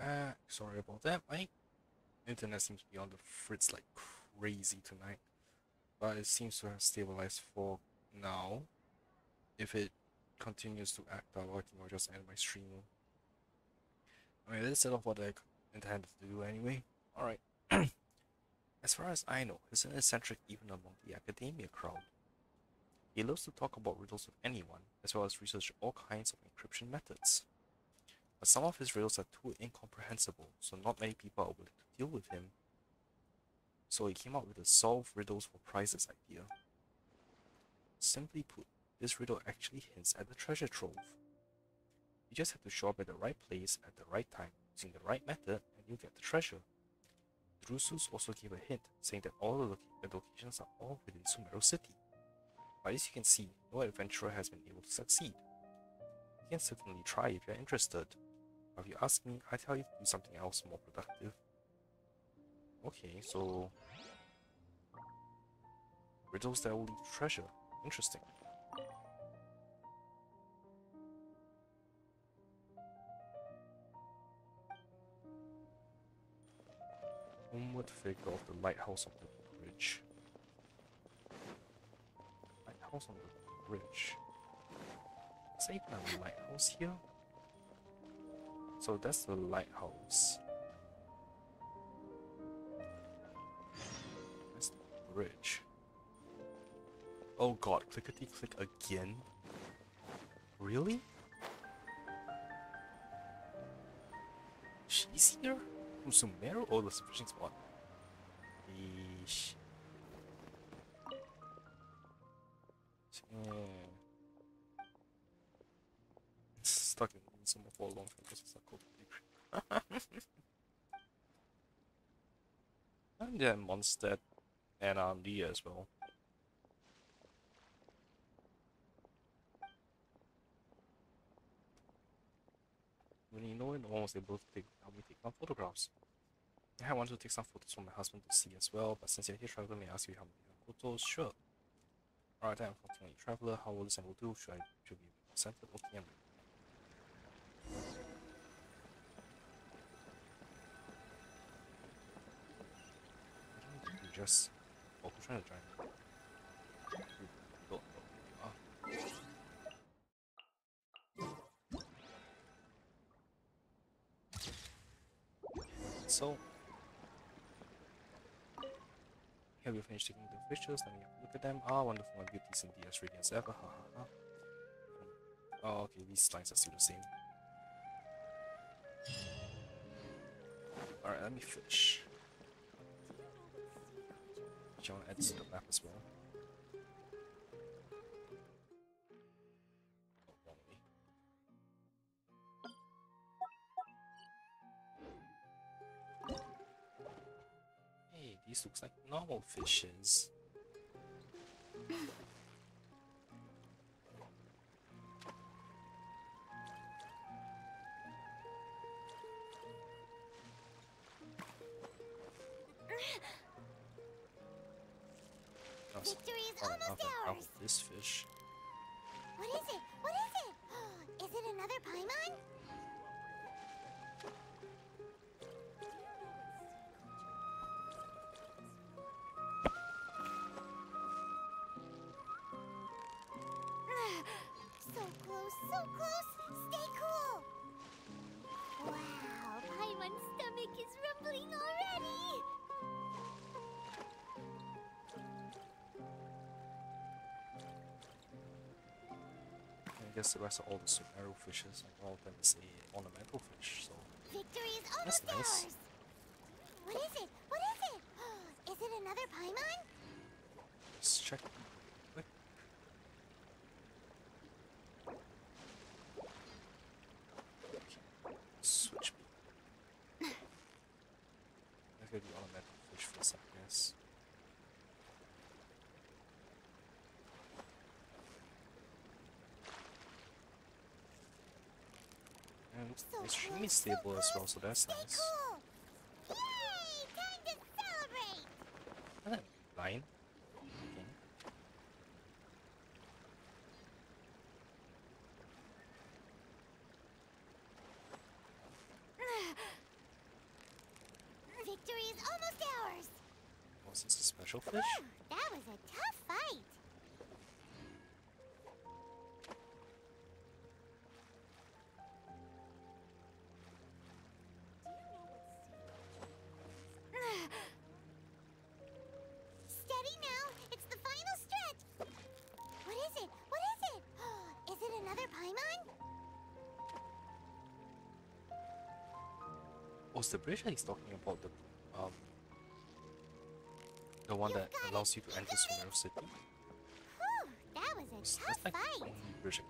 back. Sorry about that, Mike. Internet seems to be on the fritz like crazy tonight. But it seems to have stabilized for now. If it continues to act out, I think I'll just end my stream. I mean, that's of what I intended to do anyway. Alright. as far as I know, he's an eccentric even among the academia crowd. He loves to talk about riddles with anyone, as well as research all kinds of encryption methods. But some of his riddles are too incomprehensible, so not many people are willing to deal with him. So he came up with a solve riddles for prizes idea. Simply put, this riddle actually hints at the treasure trove. You just have to show up at the right place at the right time using the right method and you'll get the treasure. Drusus also gave a hint saying that all the, loca the locations are all within Sumeru City. But as you can see, no adventurer has been able to succeed. You can certainly try if you're interested. If you ask me, I tell you to do something else more productive. Okay, so... Riddles that will lead treasure. Interesting. Homeward figure of the lighthouse on the bridge. Lighthouse on the bridge. Is there lighthouse here? So that's the lighthouse. That's the bridge. Oh god, clickety click again? Really? She's here? From Sumeru? Oh, the fishing spot. Eesh. Yeah. Stuck in Sumo for a long time because it's not cold. And Mondstadt and Liyue as well. When you know it, was able to take, help me take some photographs. I want to take some photos for my husband to see as well, but since you're here, Traveler, may I ask you how many photos? Sure. Alright, then, unfortunately, Traveler, how will this and will do? Should I should be consented? Okay, I'm just oh who's trying to oh, So here we finished taking the pictures, let me have a look at them. Ah wonderful my beauties and as radiant as ever. Ha ha ha. Oh okay, these lines are still the same. Alright, let me finish. Do you want to add to the map as well? Hey, these looks like normal fishes. Almost ours. this fish. What is it? What is it? Is it another Paimon? Guess the rest are all the Sumeru fishes, and all of them is a ornamental fish, so Victory is That's almost nice. ours. What is it? What is it? Is it another Paimon? let's check quick. Switch me. Let's go the ornamental fish first, I guess. And So close, so stable as well, so that's nice. The bridge that he's talking about the um the one that allows you to enter. Sumeru City. Whew, that was a tough that's like the fight. only bridge.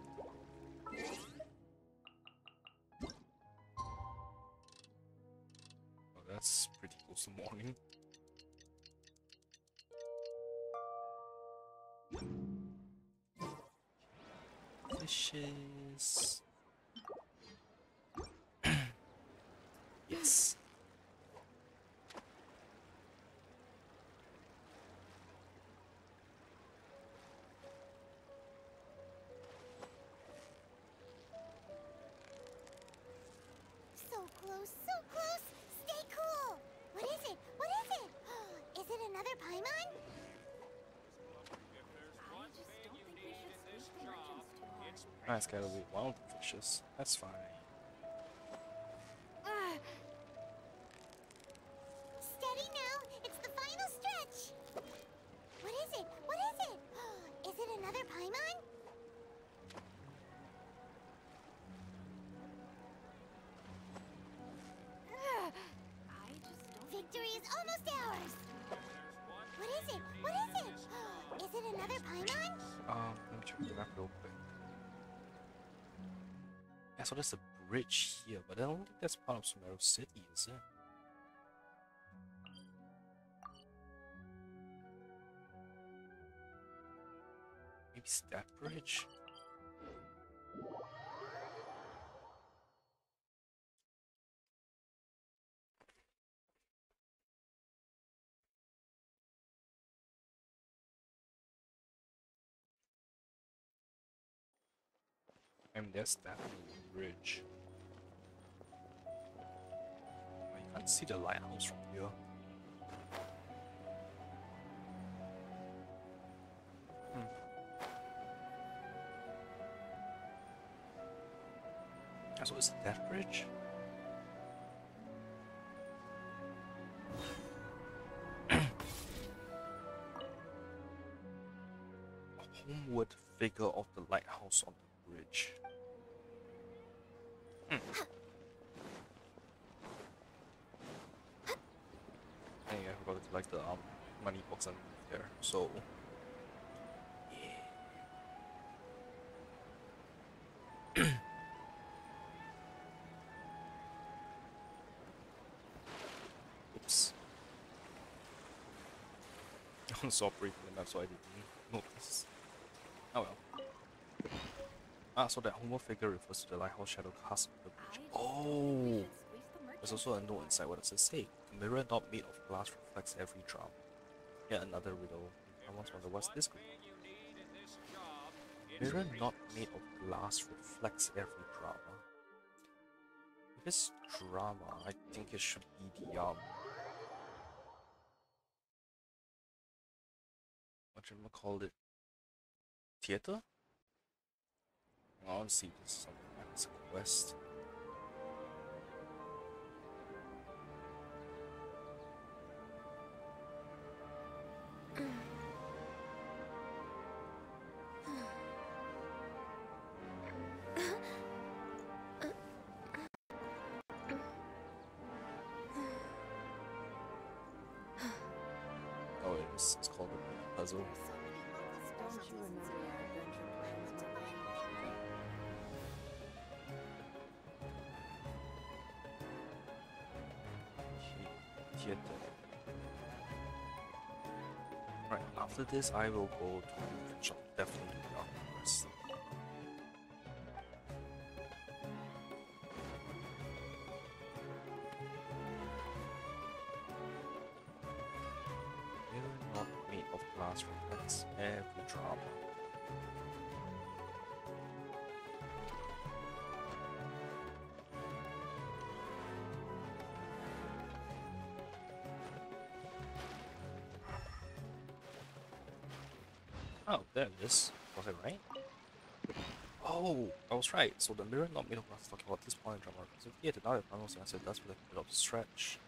I scared away wild vicious. That's fine. That's Sumeru City, is it? Maybe it's that bridge? I mean, there's that bridge. Can't see the lighthouse from here. Hmm. So is it that bridge? Homeward figure of the lighthouse on the bridge. Hmm. Hey, I forgot to collect the um money box and there. So Oops. I was operating the map so I didn't notice. Oh well. Ah, so that Homo figure refers to the lighthouse shadow cast on the bridge. Oh! There's also a note inside. What does it say? A mirror not made of glass reflects every drama. Yet another riddle. I once wonder what's this good? Mirror not made of glass reflects every drama. If it's drama, I think it should be the um. What you call it? Theater? I want to see this is something like this quest. Puzzle. Right, after this, I will go to the shop. Definitely every drop. Oh, there it is. Was it right? Oh, I was right. So the mirror not middle class talking about this point in drama. So yeah, the other panels answer that's with the middle of stretch.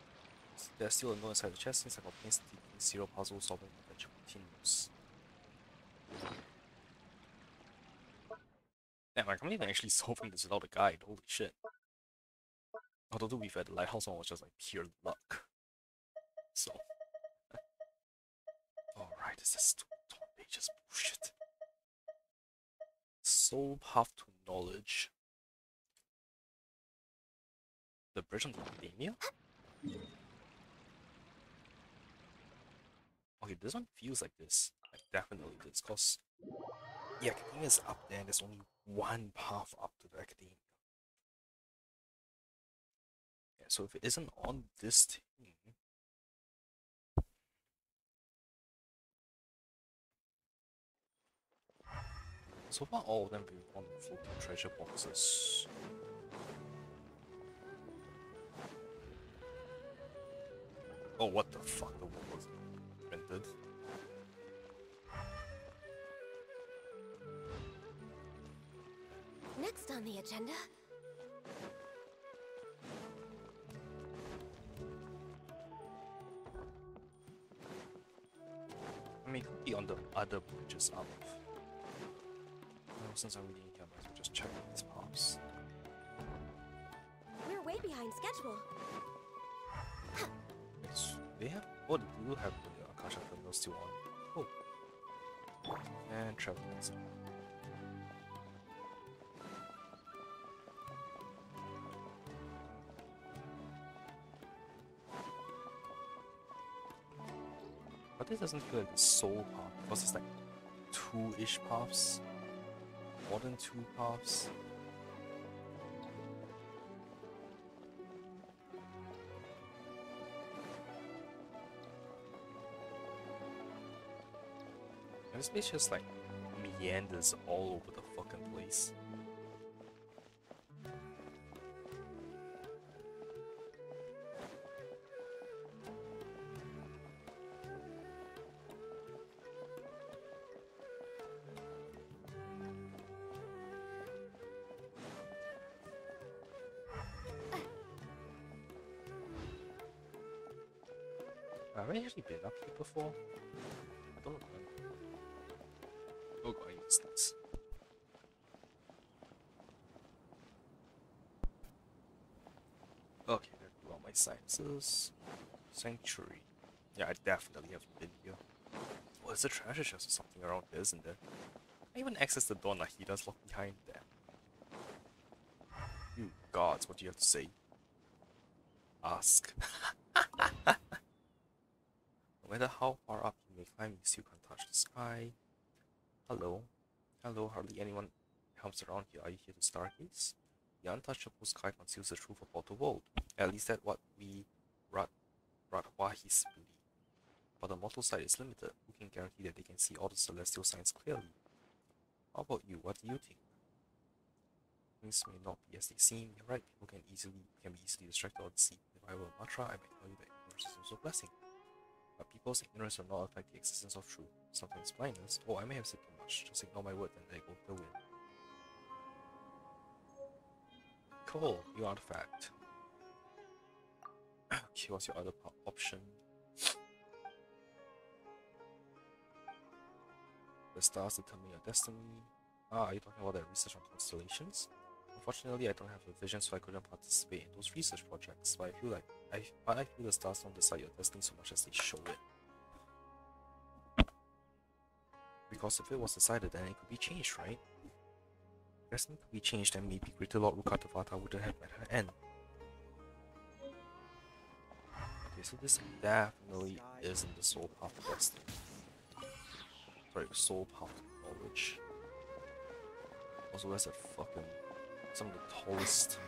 There's still a note inside the chest since I got painstaking zero puzzle solving adventure continues. Damn, I can't even actually solving this without a guide. Holy shit. Although to be fair, the lighthouse one was just like pure luck. So. Alright, this is two top pages oh bullshit. Soul path to knowledge. The bridge on the academia? Okay, this one feels like this. Like definitely this, cause the academia is up there and there's only one path up to the academia. Yeah, so if it isn't on this thing, So far, all of them been on floating treasure boxes. Oh, what the fuck? The wall was rendered. Next on the agenda. I mean, it could be on the other bridges up. Uh, well, since I'm reading here, I might just check these paths. We're way behind schedule. Yes, they have. Oh, they do have the Akasha terminal still on. Oh. And travel this doesn't feel like a soul path because it's like two-ish paths. More than two paths. This place just like meanders all over the fucking place. Sanctuary. Yeah, I definitely haven't been here. Oh, there's a treasure chest or something around here, isn't there? I even access the door Nahida's locked behind there. You gods, what do you have to say? Ask. no matter how far up you may climb, you still can't touch the sky. Hello. Hello, hardly anyone comes around here. Are you here to stargaze? The untouchable sky conceals the truth about the world. At least that's what we Rat Rtawahists believe. But the mortal sight is limited. Who can guarantee that they can see all the celestial signs clearly? How about you? What do you think? Things may not be as they seem. You're right. People can easily can be easily distracted or deceived. If I were a mantra, I might tell you that ignorance is also a blessing. But people's ignorance will not affect the existence of truth. Sometimes blindness. Oh, I may have said too much. Just ignore my word and let go of the wind. Cool, new artifact. okay, what's your other option? The stars determine your destiny. Ah, are you talking about the research on constellations? Unfortunately, I don't have a vision, so I couldn't participate in those research projects. But I feel like I, but I feel the stars don't decide your destiny so much as they show it. Because if it was decided, then it could be changed, right? Destiny could be changed, and maybe Greater Lord Rukkhadevata wouldn't have met her end. Okay, so this definitely isn't the soul path of destiny. Sorry, soul path of knowledge. Also, that's a fucking some of the tallest.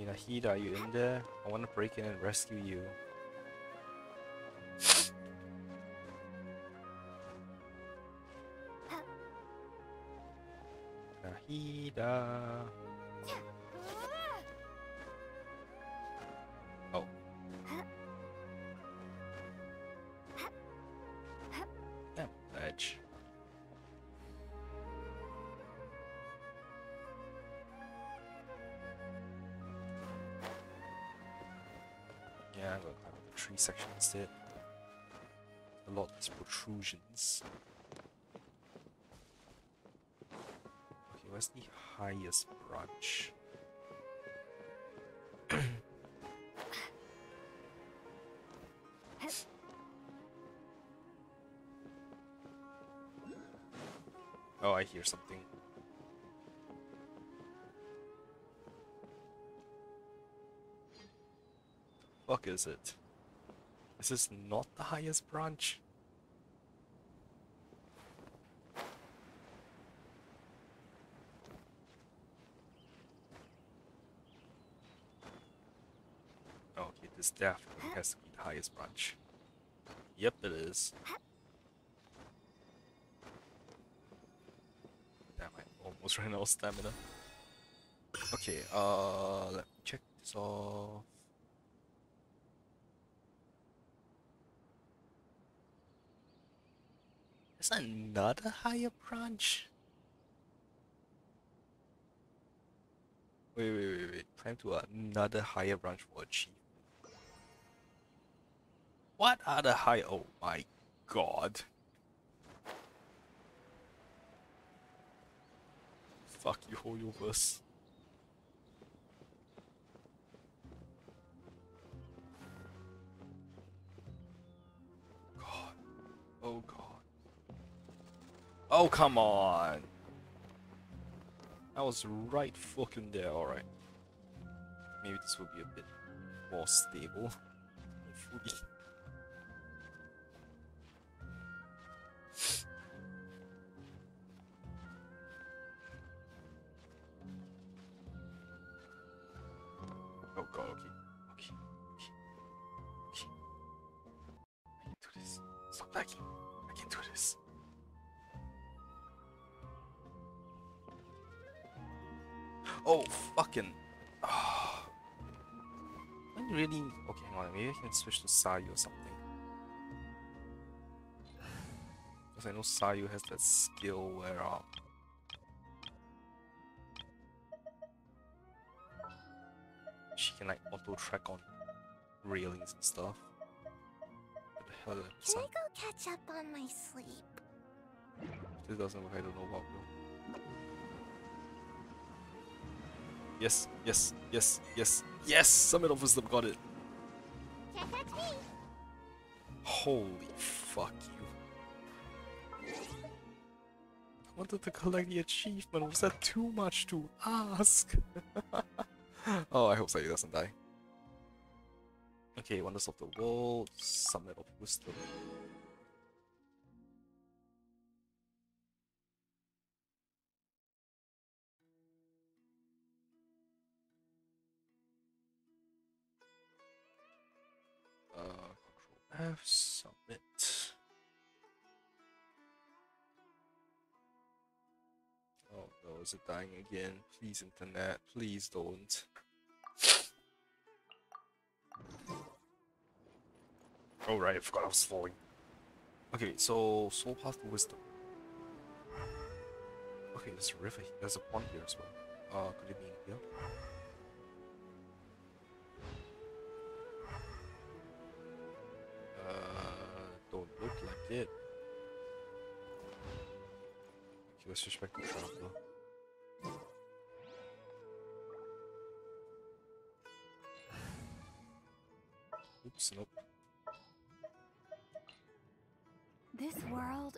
Inahida, are you in there? I want to break in and rescue you. da. Oh. Yeah, bitch. Yeah, I've got to climb up the tree section instead. A lot less protrusions. Okay, where's the highest branch? oh, I hear something. Fuck is it? Is this is not the highest branch? Okay, this definitely has to be the highest branch. Yep, it is. Damn, I almost ran out of stamina. Okay, uh, let me check this off. Is that another higher branch? Wait, wait, wait, wait. Climb to another higher branch for achievement. What are the high? Oh my god. Fuck you, Hoyoverse. God. Oh god. Oh, come on. I was right fucking there, alright. Maybe this will be a bit more stable. Hopefully. Sayu or something. Because I know Sayu has that skill where. Um, she can like auto track on railings and stuff. What the hell? Can I go catch up on my sleep? this doesn't work. I don't know about you. Yes, yes, yes, yes, yes! Summit of Wisdom got it. Me. Holy fuck you. I wanted to collect the achievement. Was that too much to ask? oh, I hope Sayu doesn't die. Okay, Wonders of the World, Summit of Wisdom. Control F, submit. Oh no, is it dying again? Please, internet, please don't. Oh right, I forgot I was falling. Okay, so Soul Path to Wisdom. Okay, there's a river. Here. There's a pond here as well. Uh, could it be here? It. Okay, let's switch back to Oops, nope. This world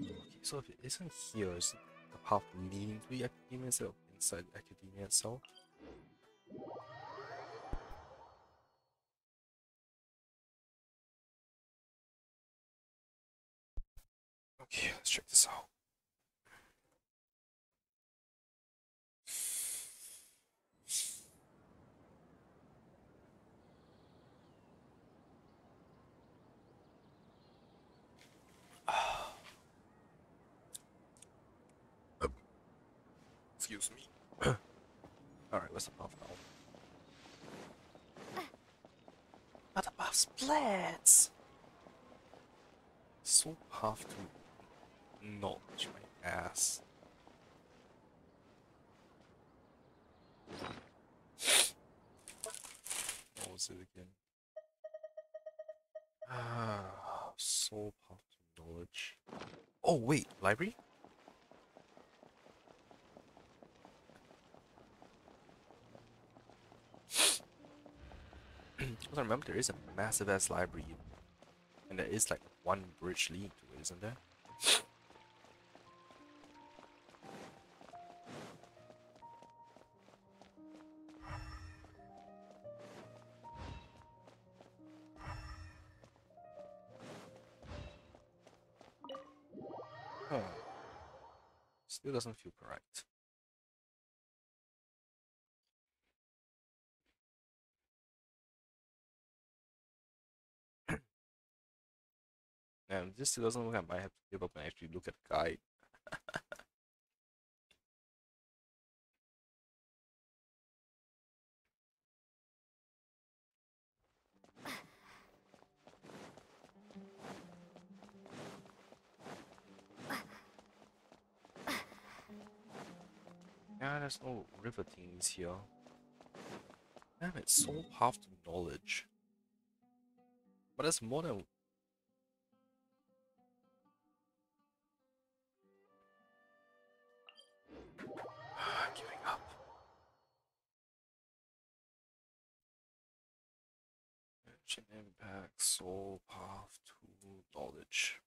Okay, so if it isn't here, is it the path leading to the academia instead of inside the academia itself? Check this out. Excuse me. Alright, the path now? What about splits? So half to notch my ass. What was it again? Ah, soul path knowledge. Oh wait, library? I remember there is a massive ass library, and there is like one bridge leading to it, isn't there? Still doesn't feel correct. And this still doesn't look, I might have to give up and actually look at the guide. Yeah, there's no river things here. Damn it, soul path to knowledge. But that's more than giving up. Genshin impact, soul path to knowledge.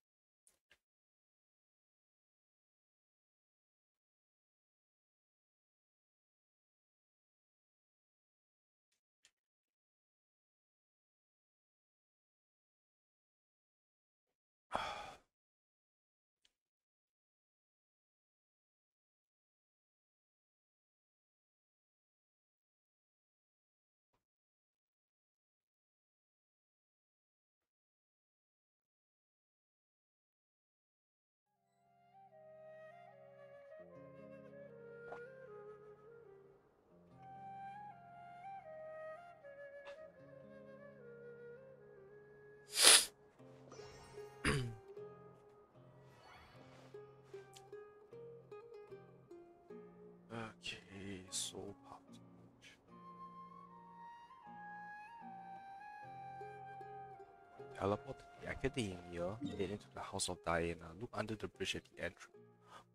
Teleport to the academia, head into the house of Daena, look under the bridge at the entrance.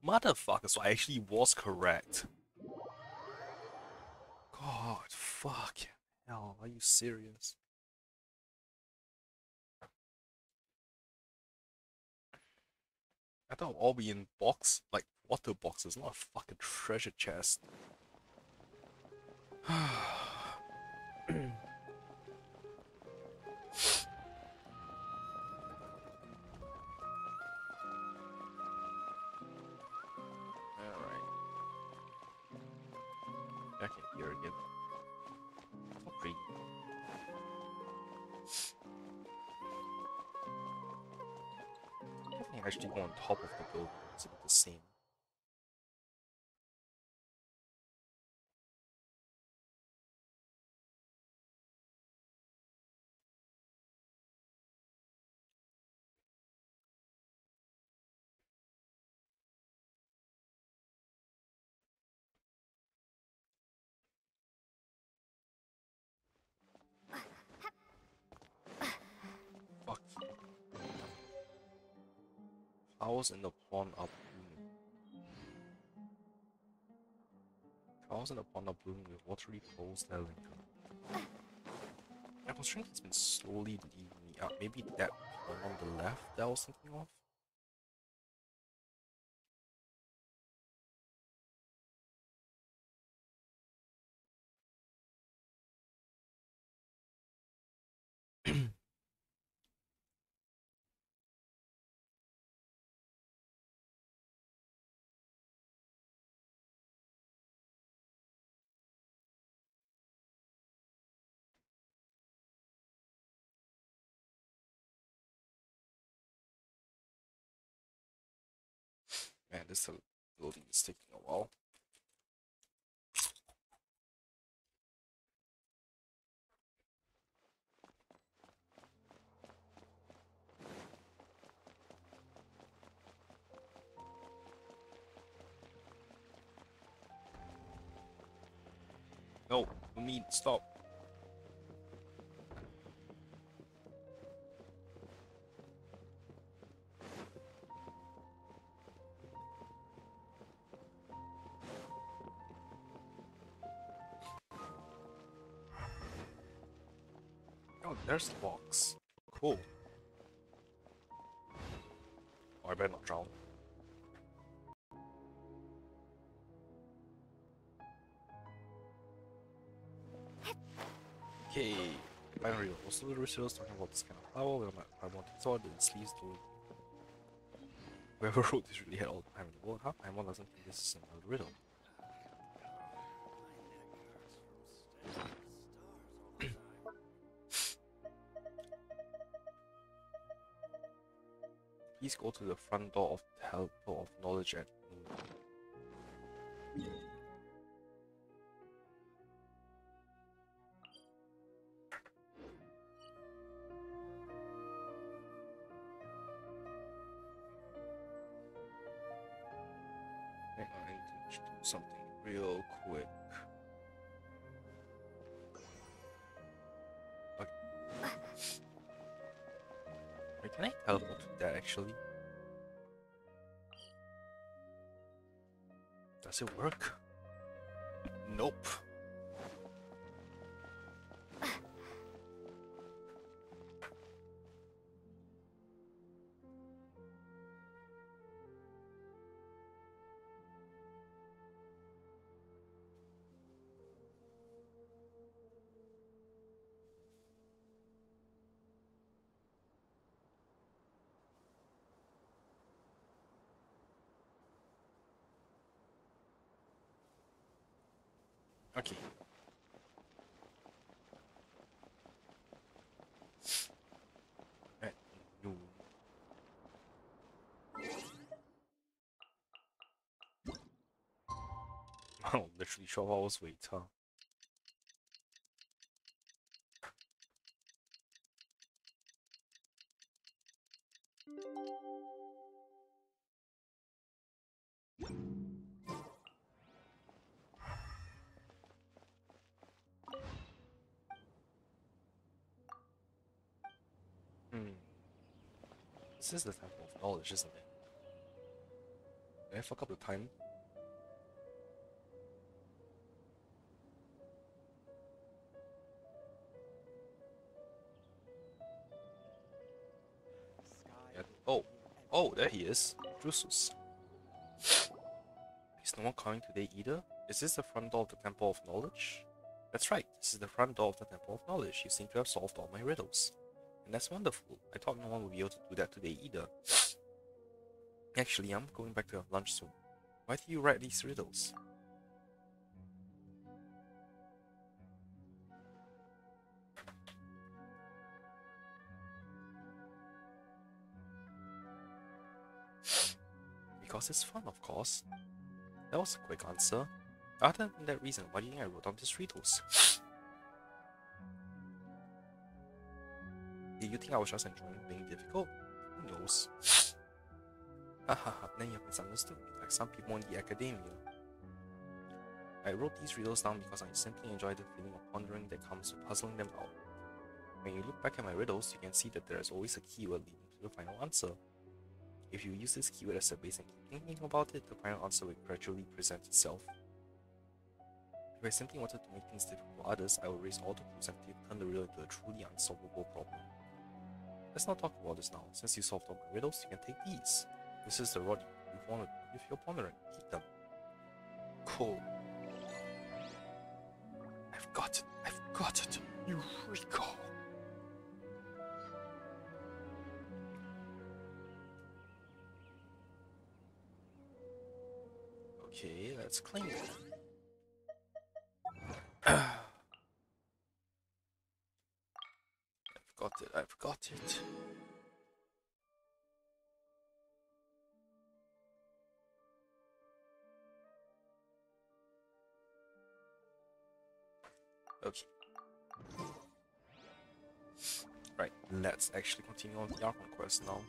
Motherfucker, so I actually was correct. God, fuck hell, are you serious? I thought all be in box, like water boxes, not a fucking treasure chest. actually on top of the building. Is it the same? Flowers in the pond are blooming. Flowers in the pond are blooming with watery pools that linger. I was thinking it's been slowly leading me up. Maybe that one on the left that I was thinking of? This building is taking a while. No, we need stop. There's the box. Cool. Oh, I better not drown. Okay, finally, also the researchers talking about this kind of flower where my Paimon thought that its leaves to Whoever wrote this really had all the time in the world. How Paimon doesn't think this is another riddle? Please go to the front door of the Temple of Knowledge at. Does it work? Okay. At noon. Oh, literally 12 hours wait, huh? Is the Temple of Knowledge, isn't it? Did I fuck up the time? Yeah. Oh, oh, there he is. Drusus. Is no one coming today either? Is this the front door of the Temple of Knowledge? That's right, this is the front door of the Temple of Knowledge. You seem to have solved all my riddles. And that's wonderful. I thought no one would be able to do that today either. Actually, I'm going back to have lunch soon. Why do you write these riddles? Because it's fun, of course. That was a quick answer. Other than that reason, why do you think I wrote down these riddles? you think I was just enjoying being difficult? Who knows? Hahaha, then you have misunderstood me, like some people in the academia. I wrote these riddles down because I simply enjoy the feeling of pondering that comes with puzzling them out. When you look back at my riddles, you can see that there is always a keyword leading to the final answer. If you use this keyword as a base and keep thinking about it, the final answer will gradually present itself. If I simply wanted to make things difficult for others, I would raise all the clues and turn the riddle into a truly unsolvable problem. Let's not talk about this now. Since you solved all my riddles, you can take these. This is the rod you've wanted with your pondering. Keep them. Cool. I've got it. I've got it. Eureka! Okay, let's clean it. I've got it. I've got it. Okay. Right, let's actually continue on the Archon quest now.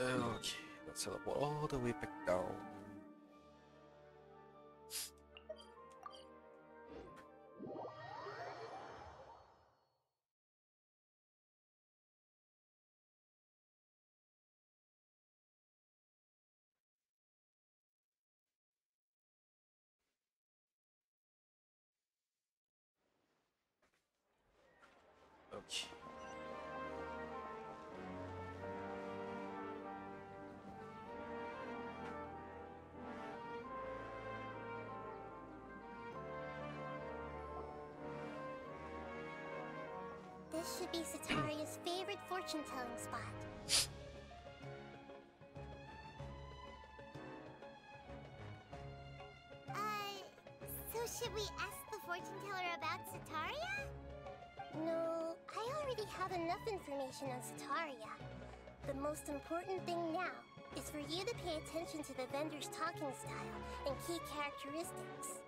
Okay, let's teleport all the way back down. This should be Setaria's favorite fortune-telling spot. Uh, so should we ask the fortune teller about Setaria? No, I already have enough information on Setaria. The most important thing now is for you to pay attention to the vendor's talking style and key characteristics.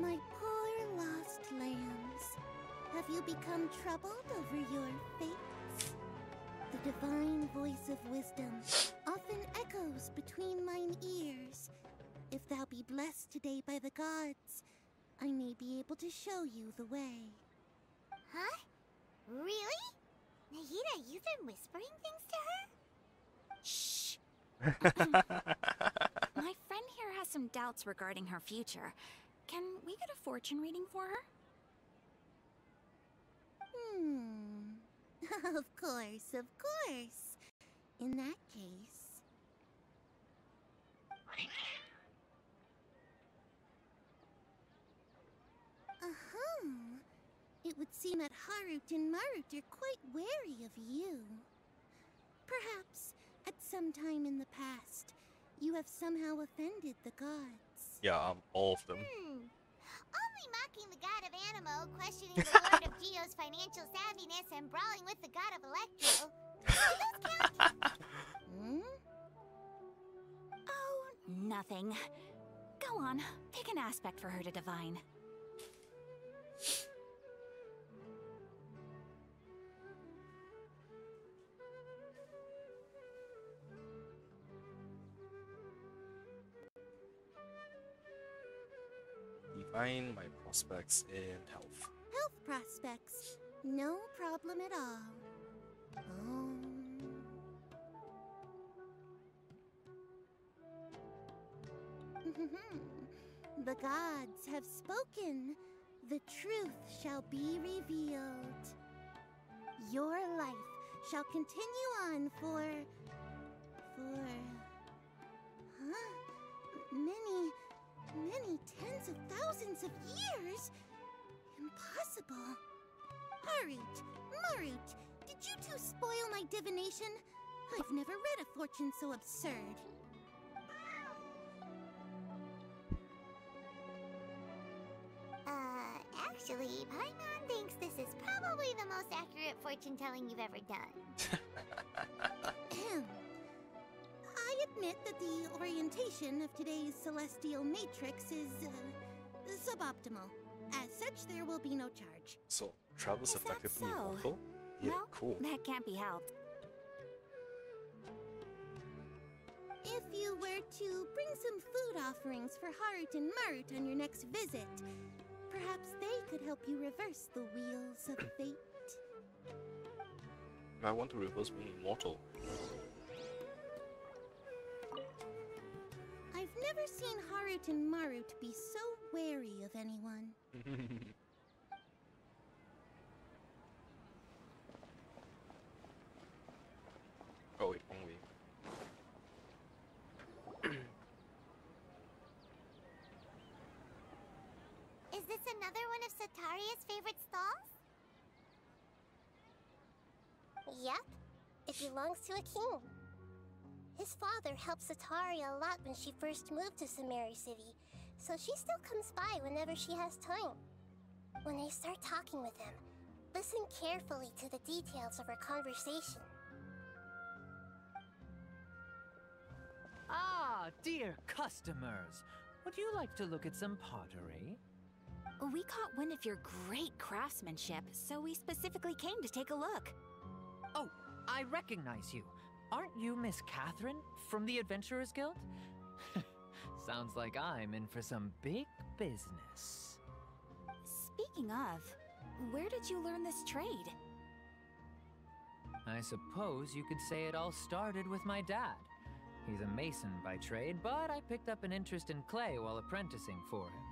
My poor lost lambs. Have you become troubled over your fates? The divine voice of wisdom often echoes between mine ears. If thou be blessed today by the gods, I may be able to show you the way. Huh? Really? Nahida, you've been whispering things to her? Shh. My friend here has some doubts regarding her future. Can we get a fortune reading for her? Hmm. of course, of course. In that case. Uh-huh. It would seem that Harut and Marut are quite wary of you. Perhaps, at some time in the past, you have somehow offended the gods. Yeah, um, all of them. Hmm. Only mocking the god of Anemo, questioning the lord of Geo's financial savviness, and brawling with the god of Electro. Do those count? Hmm? Oh, nothing. Go on, pick an aspect for her to divine. Prospects in health. Health prospects. No problem at all. Um... the gods have spoken. The truth shall be revealed. Your life shall continue on for. for. Huh? Many, many tens of thousands of years? Impossible. Harut, Marut, did you two spoil my divination? I've never read a fortune so absurd. Uh, actually, Paimon thinks this is probably the most accurate fortune telling you've ever done. Ahem. I admit that the orientation of today's celestial matrix is uh, suboptimal. As such, there will be no charge. So, Travel's Is that effectively so? immortal? Yeah, well, cool. that can't be helped. If you were to bring some food offerings for Harut and Marut on your next visit, perhaps they could help you reverse the wheels of fate. I want to reverse being immortal. I've never seen Harut and Marut be so wary of anyone. oh wait, wrong way. Is this another one of Setaria's favorite stalls? Yep. It belongs to a king. His father helped Setaria a lot when she first moved to Sumeru City, so she still comes by whenever she has time. When I start talking with him, listen carefully to the details of our conversation. Ah, dear customers. Would you like to look at some pottery? We caught wind of your great craftsmanship, so we specifically came to take a look. Oh, I recognize you. Aren't you Miss Katheryne from the Adventurers Guild? Sounds like I'm in for some big business. Speaking of, where did you learn this trade? I suppose you could say it all started with my dad. He's a mason by trade, but I picked up an interest in clay while apprenticing for him.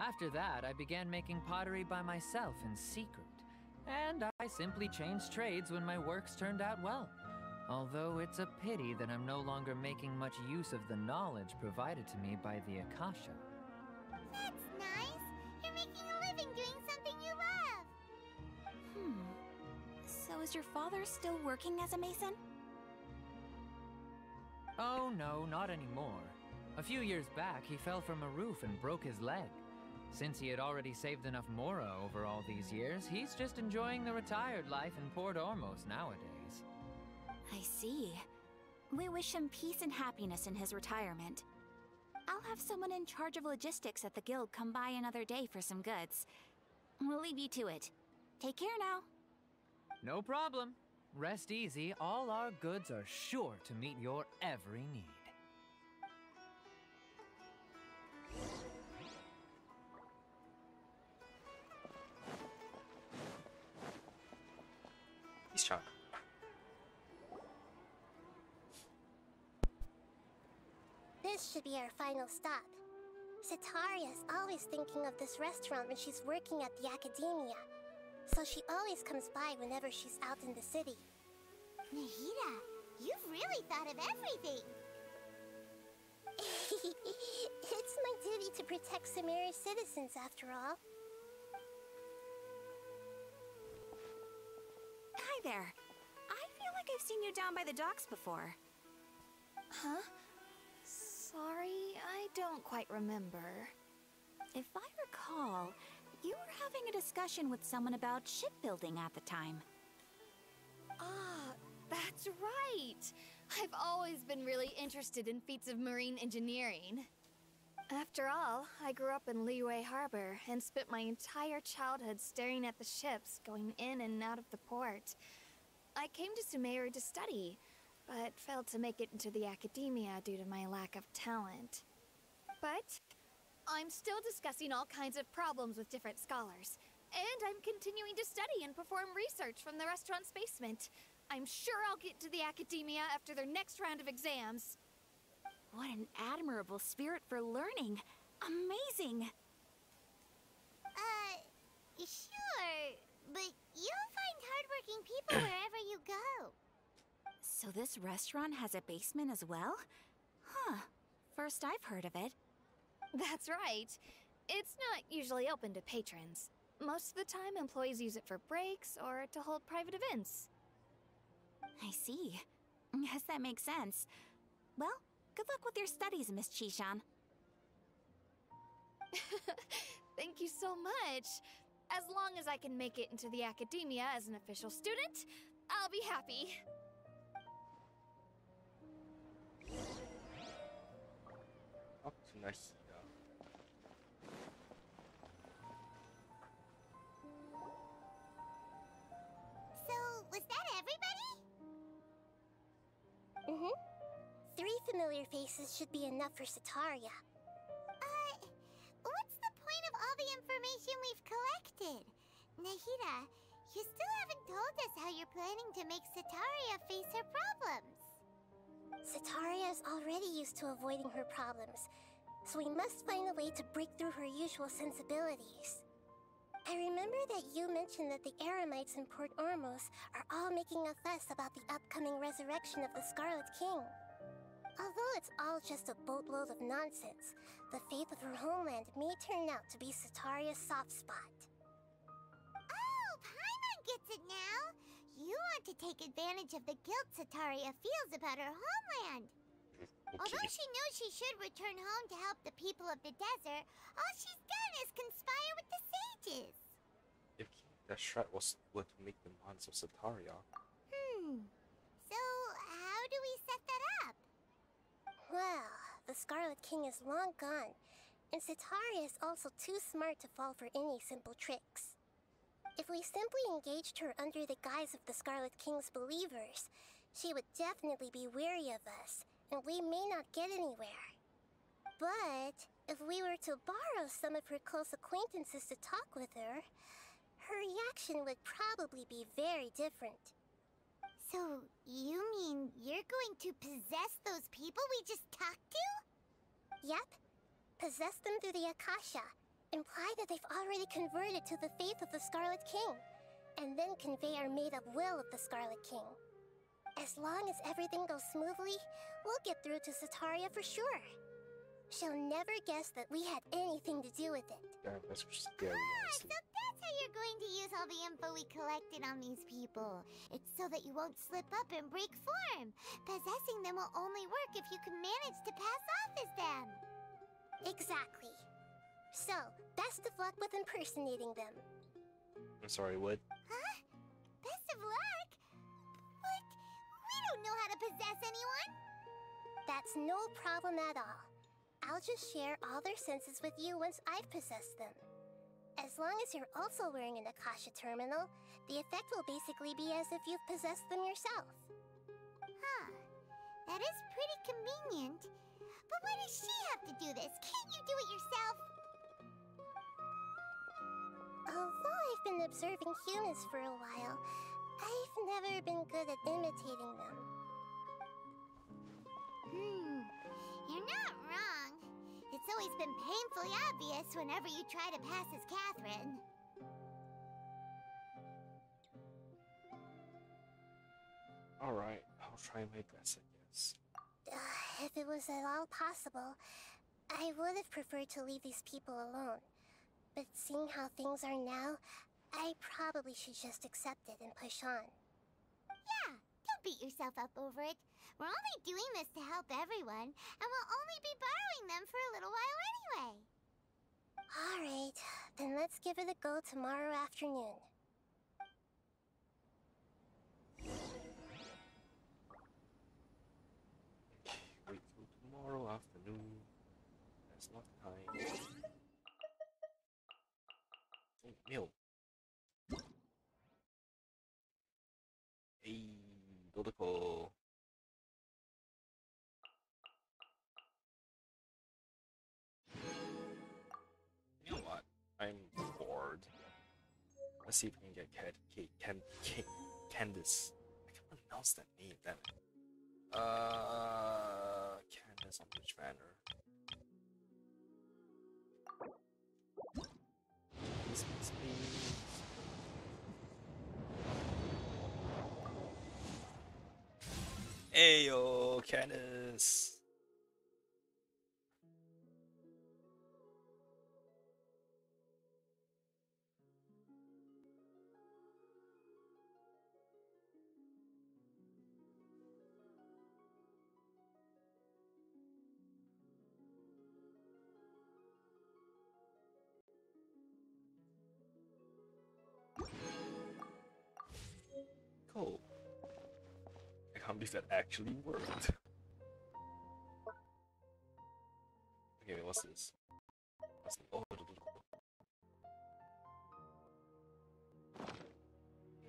After that, I began making pottery by myself in secret, and I simply changed trades when my works turned out well. Although it's a pity that I'm no longer making much use of the knowledge provided to me by the Akasha. That's nice. You're making a living doing something you love. Hmm. So is your father still working as a mason? Oh no, not anymore. A few years back, he fell from a roof and broke his leg. Since he had already saved enough Mora over all these years, he's just enjoying the retired life in Port Ormos nowadays. I see. We wish him peace and happiness in his retirement. I'll have someone in charge of logistics at the guild come by another day for some goods. We'll leave you to it. Take care now. No problem. Rest easy, all our goods are sure to meet your every need. He's charming. This should be our final stop. Setaria's always thinking of this restaurant when she's working at the academia. So she always comes by whenever she's out in the city. Nahida, you've really thought of everything. it's my duty to protect Sumeru's citizens, after all. Hi there. I feel like I've seen you down by the docks before. Huh? Sorry, I don't quite remember. If I recall, you were having a discussion with someone about shipbuilding at the time. Ah, that's right! I've always been really interested in feats of marine engineering. After all, I grew up in Liyue Harbor and spent my entire childhood staring at the ships going in and out of the port. I came to Sumeru to study, but failed to make it into the academia due to my lack of talent. But I'm still discussing all kinds of problems with different scholars, and I'm continuing to study and perform research from the restaurant's basement. I'm sure I'll get to the academia after their next round of exams. What an admirable spirit for learning! Amazing! Uh, sure. But you'll find hardworking people wherever you go. So this restaurant has a basement as well? Huh. First I've heard of it. That's right. It's not usually open to patrons. Most of the time, employees use it for breaks or to hold private events. I see. Yes, that makes sense. Well, good luck with your studies, Miss Chishan. Thank you so much. As long as I can make it into the academia as an official student, I'll be happy. Up to Nahida. So, was that everybody? Mm-hmm. Three familiar faces should be enough for Setaria. Uh, what's the point of all the information we've collected? Nahida, you still haven't told us how you're planning to make Setaria face her problems. Setaria is already used to avoiding her problems, so we must find a way to break through her usual sensibilities. I remember that you mentioned that the Eremites in Port Ormos are all making a fuss about the upcoming resurrection of the Scarlet King. Although it's all just a boatload of nonsense, the faith of her homeland may turn out to be Setaria's soft spot. Oh, Paimon gets it now! You want to take advantage of the guilt Setaria feels about her homeland. Although she knows she should return home to help the people of the desert, all she's done is conspire with the sages. If that threat was were to make the demands of Setaria, Hmm. So, how do we set that up? Well, the Scarlet King is long gone, and Setaria is also too smart to fall for any simple tricks. If we simply engaged her under the guise of the Scarlet King's believers, she would definitely be weary of us, and we may not get anywhere. But if we were to borrow some of her close acquaintances to talk with her, her reaction would probably be very different. So, you mean you're going to possess those people we just talked to? Yep. Possess them through the Akasha. Imply that they've already converted to the faith of the Scarlet King. And then convey our made up will of the Scarlet King. As long as everything goes smoothly, we'll get through to Setaria for sure. She'll never guess that we had anything to do with it. Damn, that's scary, Ah, so that's how you're going to use all the info we collected on these people. It's so that you won't slip up and break form. Possessing them will only work if you can manage to pass off as them. Exactly. So, best of luck with impersonating them. I'm sorry, what? Huh? Best of luck? Don't know how to possess anyone. That's no problem at all. I'll just share all their senses with you once I've possessed them. As long as you're also wearing an Akasha terminal, the effect will basically be as if you've possessed them yourself. Huh. That is pretty convenient. But why does she have to do this? Can't you do it yourself? Although I've been observing humans for a while, I've never been good at imitating them. Hmm, you're not wrong. It's always been painfully obvious whenever you try to pass as Katheryne. Alright, I'll try my best, I guess. Uh, if it was at all possible, I would have preferred to leave these people alone. But seeing how things are now, I probably should just accept it and push on. Yeah, don't beat yourself up over it. We're only doing this to help everyone, and we'll only be borrowing them for a little while anyway. Alright, then let's give it a go tomorrow afternoon. Wait till tomorrow afternoon. That's not time. Oh, meal. Hey, Dodoco. Let's see if we can get Cat, Kate, Can, Can, Candice. I can't pronounce that name, damn it. Uh, Candace on which banner? Please. Ayo, Candace. I that actually worked. Okay, what's this? What's the, oh,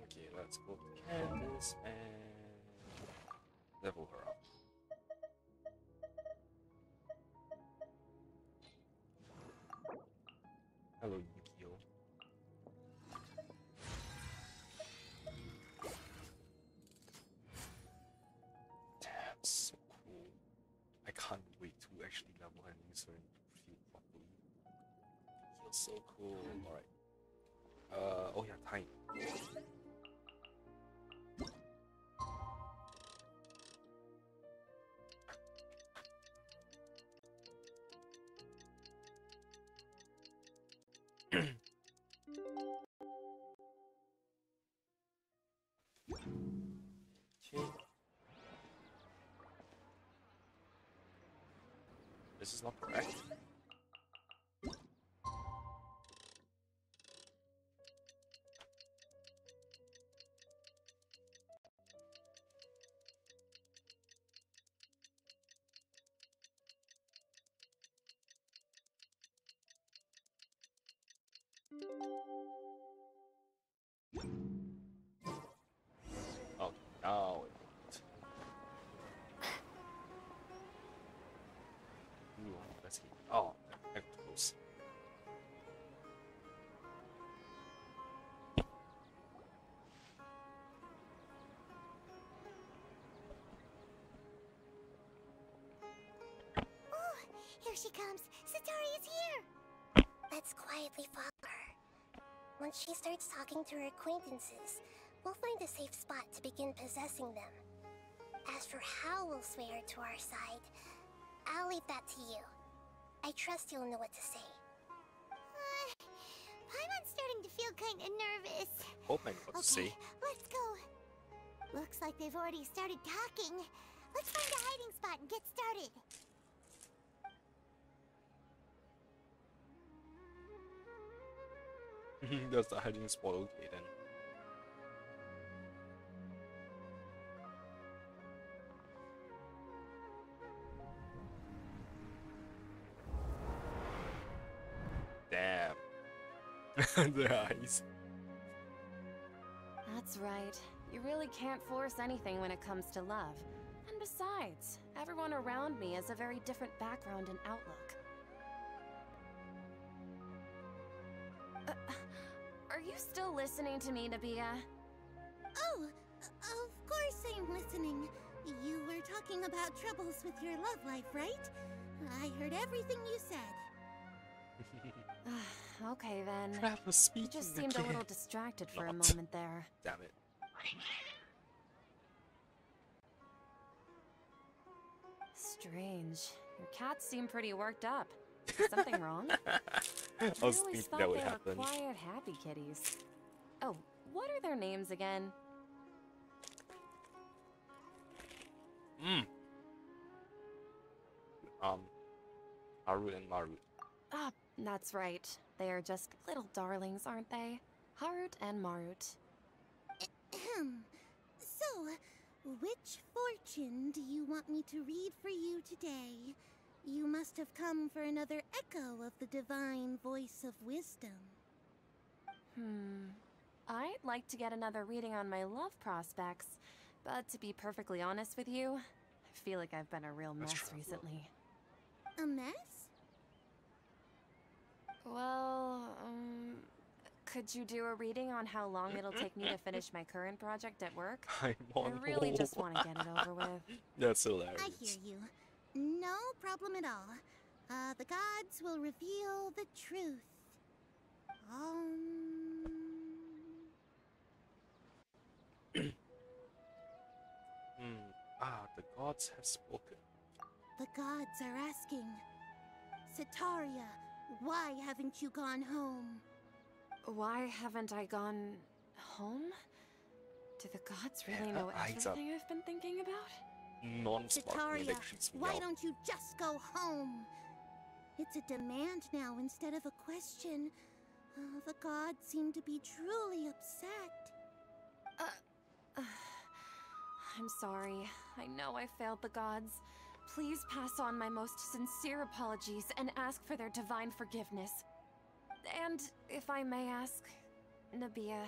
Okay, let's go to Candace and Feels so cool. Alright. Uh, oh yeah, time. This is not correct. She comes. Setaria is here. Let's quietly follow her. Once she starts talking to her acquaintances, we'll find a safe spot to begin possessing them. As for how we'll sway her to our side, I'll leave that to you. I trust you'll know what to say. Uh, Paimon's starting to feel kind of nervous. Hope I know what to Okay, say. let's go. Looks like they've already started talking. Let's find a hiding spot and get started. That's the hiding spot. Okay then. Damn. the eyes. That's right. You really can't force anything when it comes to love. And besides, everyone around me has a very different background and outlook. Still listening to me, Nabia? Oh, of course I'm listening. You were talking about troubles with your love life, right? I heard everything you said. okay then. Trap was You just seemed a little distracted for a moment there. Damn it. Strange. Your cats seem pretty worked up. Something wrong? I was I always thinking thought that would they happen. were quiet, happy kitties. Oh, what are their names again? Hmm. Um, Haru and Maru. Ah, that's right. They are just little darlings, aren't they? Harut and Marut. Ahem. So, which fortune do you want me to read for you today? You must have come for another echo of the divine voice of wisdom. Hmm. I'd like to get another reading on my love prospects, but to be perfectly honest with you, I feel like I've been a real Let's mess try. recently. A mess? Well, um, could you do a reading on how long it'll take me to finish my current project at work? I'm I really just want to get it over with. That's hilarious. I hear you. No problem at all. Uh, the gods will reveal the truth. Um. Hmm. Ah, the gods have spoken. The gods are asking. Setaria, why haven't you gone home? Why haven't I gone home? Do the gods really her know eyes are- everything I've been thinking about? Non-sparkly Setaria, that why don't you just go home? It's a demand now instead of a question. Uh, the gods seem to be truly upset. I'm sorry. I know I failed the gods. Please pass on my most sincere apologies and ask for their divine forgiveness. And if I may ask, Nabia,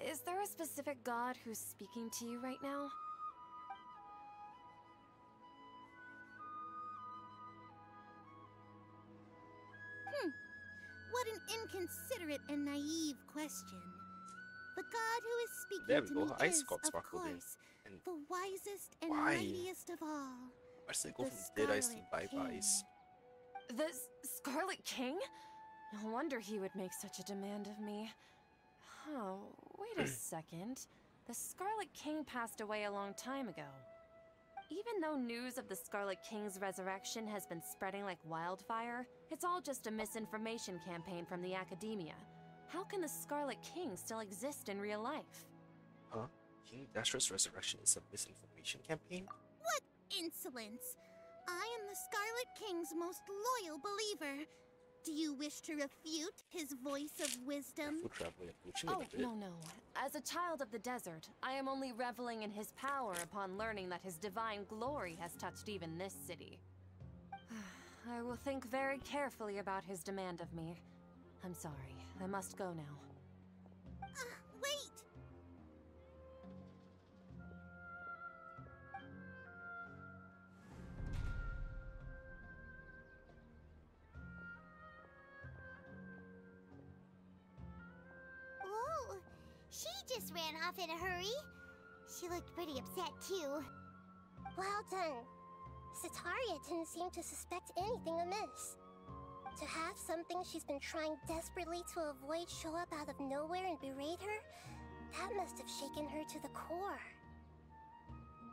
is there a specific god who's speaking to you right now? What an inconsiderate and naive question. The god who is speaking There we to go, me ice is, got of sparkled in. course, the wisest and Why? mightiest of all. I still go the from dead eyes to Scarlet bye King. byes. The Scarlet King? No wonder he would make such a demand of me. Oh, wait a second. The Scarlet King passed away a long time ago. Even though news of the Scarlet King's resurrection has been spreading like wildfire, it's all just a misinformation campaign from the academia. How can the Scarlet King still exist in real life? Huh? King Deshret's resurrection is a misinformation campaign? What insolence! I am the Scarlet King's most loyal believer. Do you wish to refute his voice of wisdom? Food traveling and glitching Oh, no, no. As a child of the desert, I am only reveling in his power upon learning that his divine glory has touched even this city. I will think very carefully about his demand of me. I'm sorry. I must go now. Uh, wait! Whoa! She just ran off in a hurry. She looked pretty upset, too. Well done. Setaria didn't seem to suspect anything amiss. To have something she's been trying desperately to avoid show up out of nowhere and berate her, that must have shaken her to the core.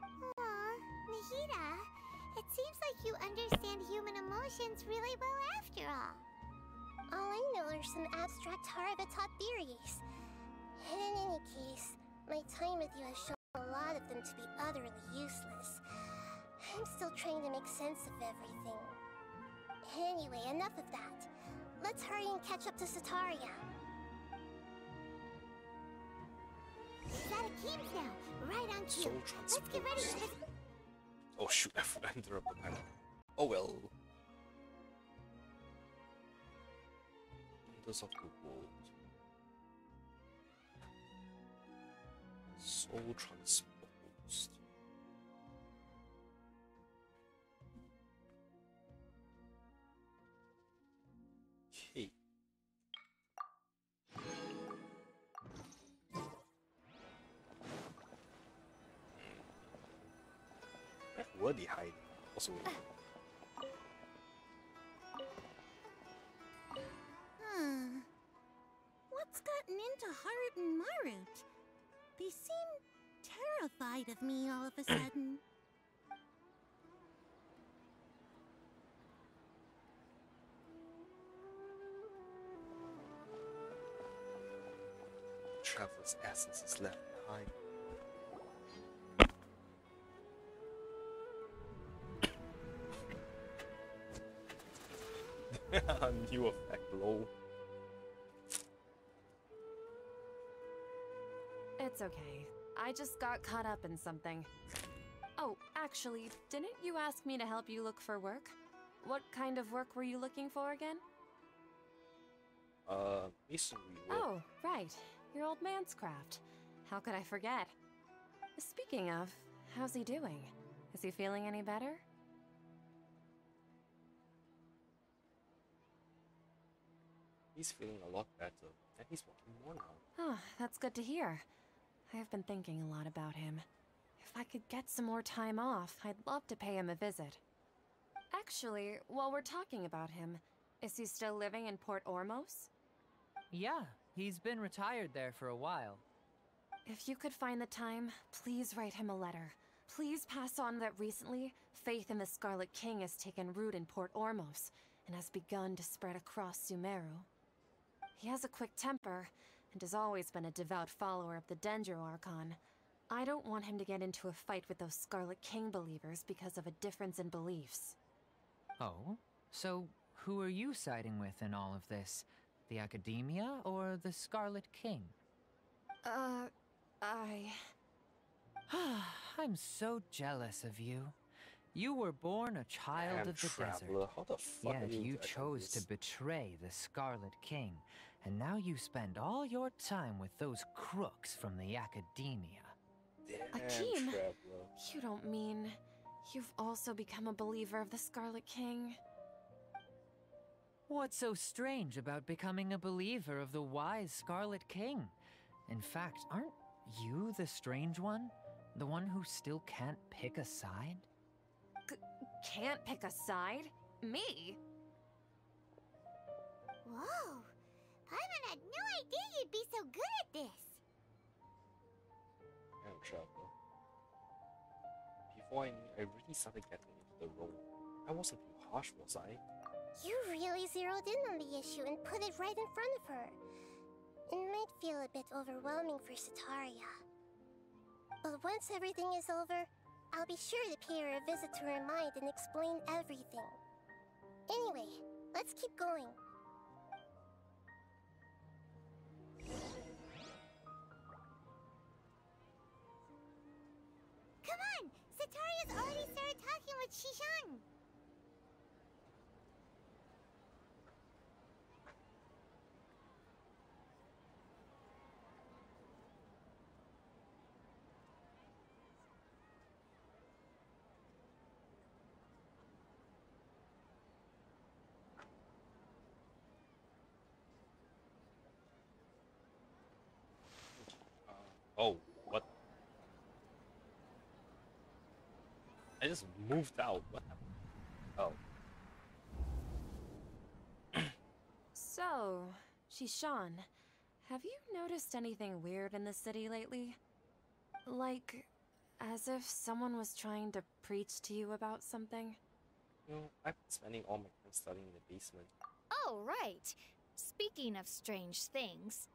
Aw, Nahida, It seems like you understand human emotions really well after all. All I know are some abstract Harva theories. And in any case, my time with you has shown a lot of them to be utterly useless. I'm still trying to make sense of everything. Anyway, enough of that. Let's hurry and catch up to Setaria. Zatakeem's now, right on cue. Let's get ready transposed. Oh shoot, I interrupted panel. Oh well. Wonders of the world. Soul transposed. Where they hide? Also, Hmm. What's gotten into Harut and Marut? They seem terrified of me all of a sudden. traveler's essence is left behind. New effect, lol. It's okay. I just got caught up in something. Oh, actually, didn't you ask me to help you look for work? What kind of work were you looking for again? Uh, masonry work. Oh, right. Your old man's craft. How could I forget? Speaking of, how's he doing? Is he feeling any better? He's feeling a lot better, and he's walking more now. Oh, that's good to hear. I have been thinking a lot about him. If I could get some more time off, I'd love to pay him a visit. Actually, while we're talking about him, is he still living in Port Ormos? Yeah, he's been retired there for a while. If you could find the time, please write him a letter. Please pass on that recently, faith in the Scarlet King has taken root in Port Ormos and has begun to spread across Sumeru. He has a quick temper and has always been a devout follower of the Dendro Archon. I don't want him to get into a fight with those Scarlet King believers because of a difference in beliefs. Oh? So, who are you siding with in all of this? The Academia or the Scarlet King? Uh, I. I'm so jealous of you. You were born a child Damn of the traveler, desert. how the fuck Yet you you chose to betray the Scarlet King, and now you spend all your time with those crooks from the Academia. Damn, Akeem! traveler. You don't mean. You've also become a believer of the Scarlet King? What's so strange about becoming a believer of the wise Scarlet King? In fact, aren't you the strange one? The one who still can't pick a side? Can't pick a side? Me? Whoa! Paimon had no idea you'd be so good at this. Damn, traveler. Before I knew, I really started getting into the role. I wasn't too harsh, was I? You really zeroed in on the issue and put it right in front of her. It might feel a bit overwhelming for Setaria. But once everything is over, I'll be sure to pay her a visit to her mind and explain everything. Anyway, let's keep going. Come on! Setaria's already started talking with Shishan! Uh, oh, what? I just moved out. What happened? Oh, So, Shishan, have you noticed anything weird in the city lately? Like, As if someone was trying to preach to you about something. You know, I've been spending all my time studying in the basement. Oh, right. Speaking of strange things,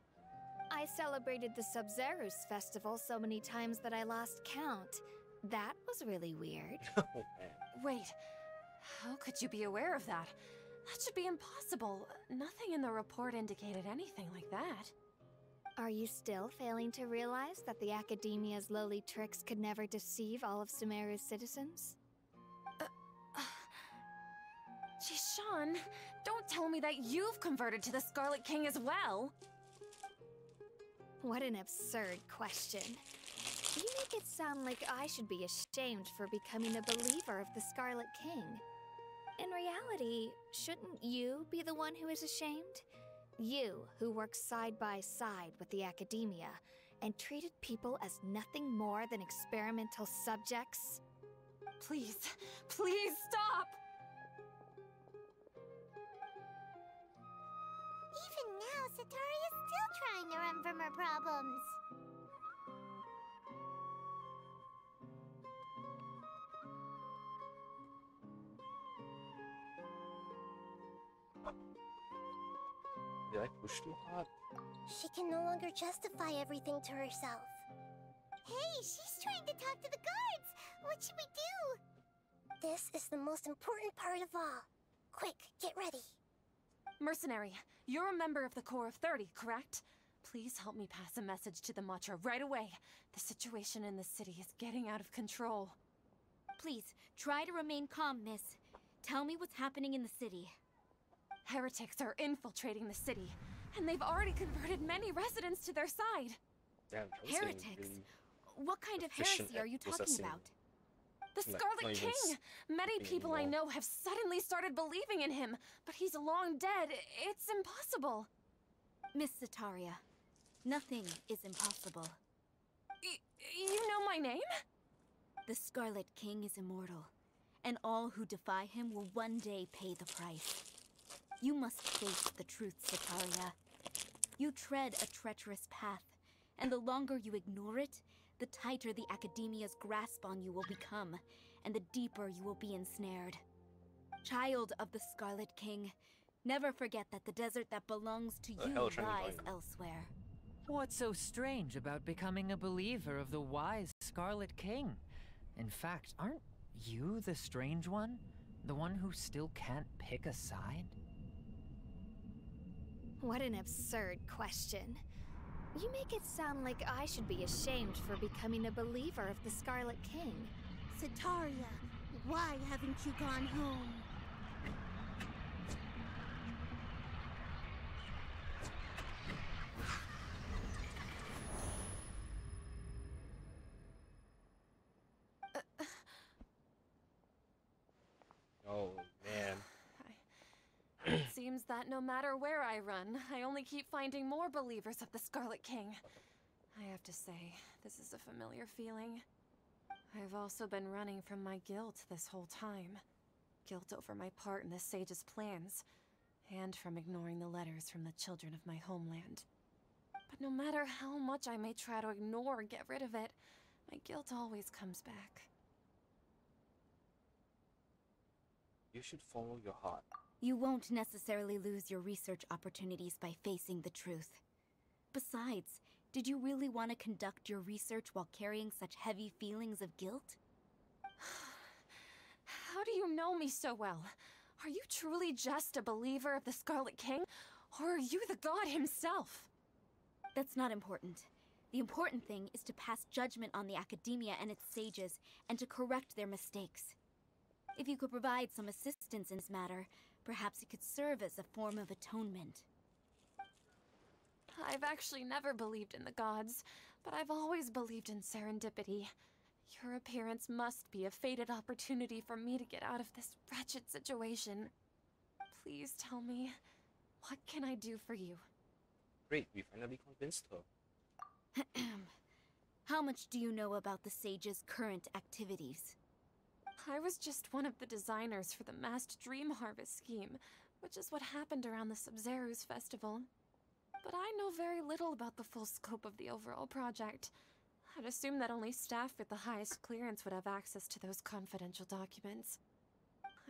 I celebrated the Sabzeruz festival so many times that I lost count. That was really weird. oh. Wait, how could you be aware of that? That should be impossible. Nothing in the report indicated anything like that. Are you still failing to realize that the Academia's lowly tricks could never deceive all of Sumeru's citizens? Uh, uh, Geez, Sean, don't tell me that you've converted to the Scarlet King as well. What an absurd question. You make it sound like I should be ashamed for becoming a believer of the Scarlet King. In reality, shouldn't you be the one who is ashamed? You, who works side by side with the Academia and treated people as nothing more than experimental subjects? Please, please stop! Even now, Setaria's still trying to run from her problems. Did I push too hard? She can no longer justify everything to herself. Hey, she's trying to talk to the guards! What should we do? This is the most important part of all. Quick, get ready. Mercenary, you're a member of the Corps of 30, correct? Please help me pass a message to the Matra right away. The situation in the city is getting out of control. Please, try to remain calm, miss. Tell me what's happening in the city. Heretics are infiltrating the city, and they've already converted many residents to their side. Damn, that was getting Heretics? What kind of heresy are you talking possessing- about? The Scarlet not even King! Many people I know have suddenly started believing in him, but he's long dead. It's impossible. Miss Setaria, nothing is impossible. Y you know my name? The Scarlet King is immortal, and all who defy him will one day pay the price. You must face the truth, Setaria. You tread a treacherous path, and the longer you ignore it, the tighter the Academia's grasp on you will become, and the deeper you will be ensnared. Child of the Scarlet King, never forget that the desert that belongs to The you hell trying to lies join elsewhere. What's so strange about becoming a believer of the wise Scarlet King? In fact, aren't you the strange one? The one who still can't pick a side? What an absurd question. You make it sound like I should be ashamed for becoming a believer of the Scarlet King. Setaria, why haven't you gone home? Oh man. It seems that no matter where I run, I only keep finding more believers of the Scarlet King. I have to say, this is a familiar feeling. I've also been running from my guilt this whole time. Guilt over my part in the Sage's plans, and from ignoring the letters from the children of my homeland. But no matter how much I may try to ignore or get rid of it, my guilt always comes back. You should follow your heart. You won't necessarily lose your research opportunities by facing the truth. Besides, did you really want to conduct your research while carrying such heavy feelings of guilt? How do you know me so well? Are you truly just a believer of the Scarlet King? Or are you the god himself? That's not important. The important thing is to pass judgment on the Academia and its sages, and to correct their mistakes. If you could provide some assistance in this matter, perhaps it could serve as a form of atonement. I've actually never believed in the gods, but I've always believed in serendipity. Your appearance must be a fated opportunity for me to get out of this wretched situation. Please tell me, what can I do for you? Great, we finally convinced her. How much do you know about the sage's current activities? I was just one of the designers for the masked dream harvest scheme, which is what happened around the Sabzeruz festival. But I know very little about the full scope of the overall project. I'd assume that only staff with the highest clearance would have access to those confidential documents.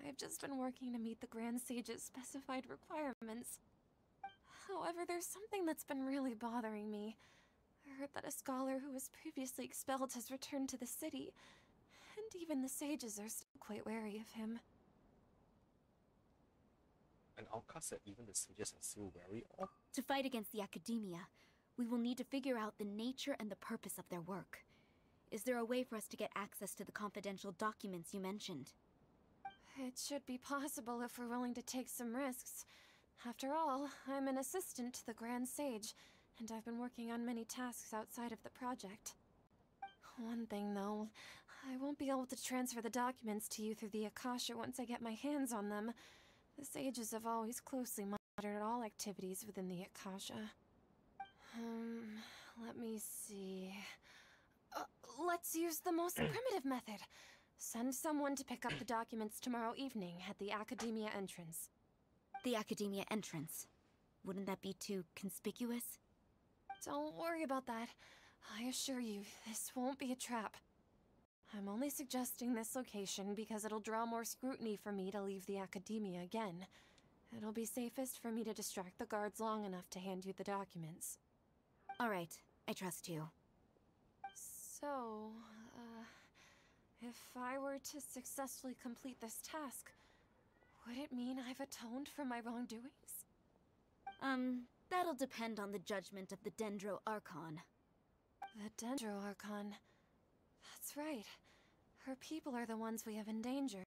I've just been working to meet the Grand Sage's specified requirements. However, there's something that's been really bothering me. I heard that a scholar who was previously expelled has returned to the city, and even the sages are still quite wary of him. An outcast that even the sages are still wary of? To fight against the Academia, we will need to figure out the nature and the purpose of their work. Is there a way for us to get access to the confidential documents you mentioned? It should be possible if we're willing to take some risks. After all, I'm an assistant to the Grand Sage, and I've been working on many tasks outside of the project. One thing, though, I won't be able to transfer the documents to you through the Akasha once I get my hands on them. The sages have always closely monitored all activities within the Akasha. Um, let me see. Uh, let's use the most primitive method. Send someone to pick up the documents tomorrow evening at the Academia entrance. The Academia entrance. Wouldn't that be too conspicuous? Don't worry about that. I assure you, this won't be a trap. I'm only suggesting this location because it'll draw more scrutiny for me to leave the Academia again. It'll be safest for me to distract the guards long enough to hand you the documents. All right, I trust you. So, uh, if I were to successfully complete this task, would it mean I've atoned for my wrongdoings? Um, that'll depend on the judgment of the Dendro Archon. The Dendro Archon. That's right. Her people are the ones we have endangered.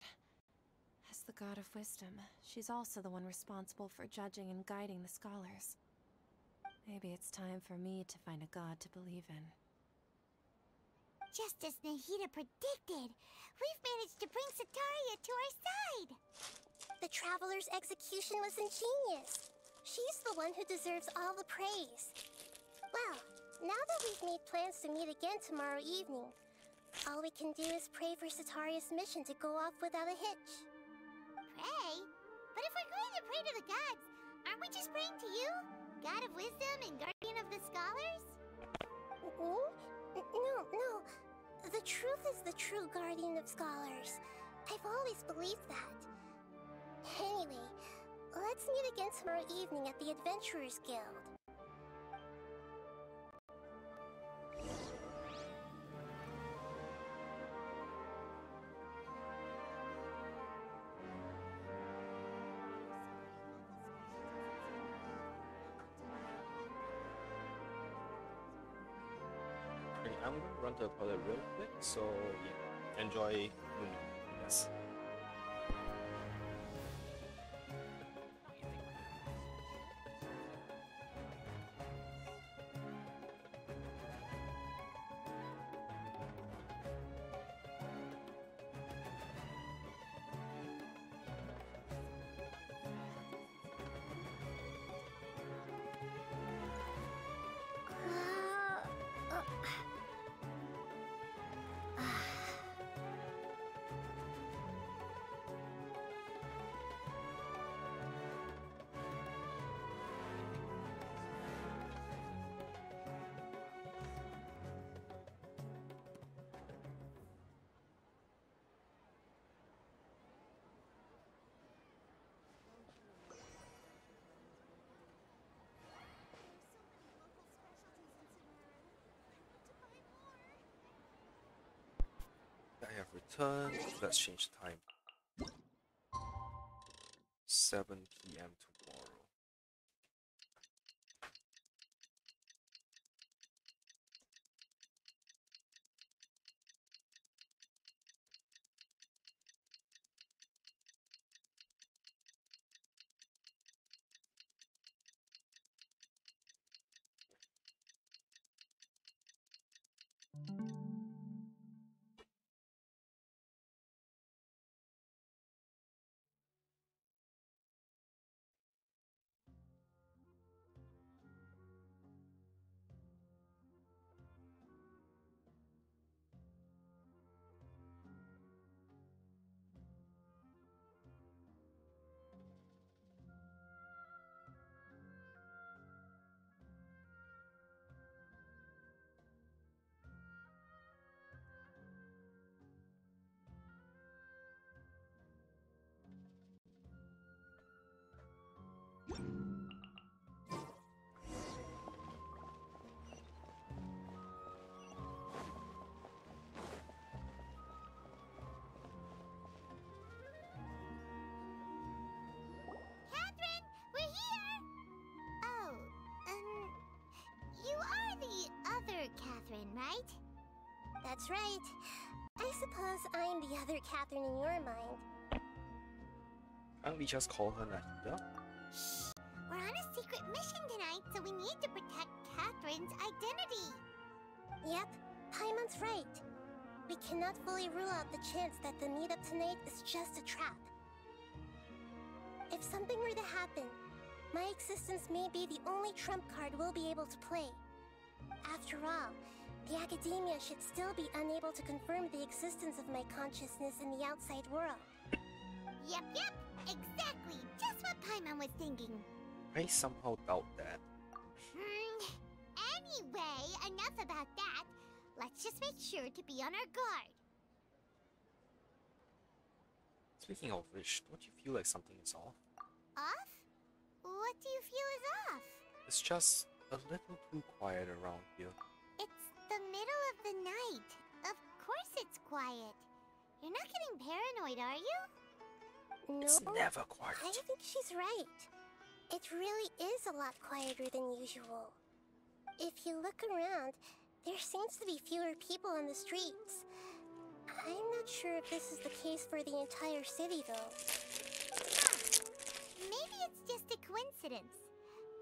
As the God of Wisdom, she's also the one responsible for judging and guiding the scholars. Maybe it's time for me to find a god to believe in. Just as Nahida predicted, we've managed to bring Setaria to our side. The Traveler's execution was ingenious. She's the one who deserves all the praise. Well, now that we've made plans to meet again tomorrow evening, all we can do is pray for Setaria's mission to go off without a hitch. Pray? But if we're going to pray to the gods, aren't we just praying to you? God of wisdom and guardian of the scholars? Mm-hmm. No, no. The truth is the true guardian of scholars. I've always believed that. Anyway, let's meet again tomorrow evening at the Adventurers Guild. So yeah, enjoy. Yes. Returned. Let's change the time. 7 p.m. tomorrow. right? That's right. I suppose I'm the other Katheryne in your mind. Can't we just call her Nahida? Shh! We're on a secret mission tonight, so we need to protect Katheryne's identity. Yep, Paimon's right. We cannot fully rule out the chance that the meetup tonight is just a trap. If something were to happen, my existence may be the only trump card we'll be able to play. After all, the Academia should still be unable to confirm the existence of my consciousness in the outside world. Yep, yep, exactly, just what Paimon was thinking. I somehow doubt that. Hmm. Anyway, enough about that. Let's just make sure to be on our guard. Speaking of which, don't you feel like something is off? Off? What do you feel is off? It's just a little too quiet around here. It's the middle of the night. Of course it's quiet. You're not getting paranoid, are you? No. It's never quiet. I think she's right. It really is a lot quieter than usual. If you look around, there seems to be fewer people on the streets. I'm not sure if this is the case for the entire city, though. Maybe it's just a coincidence.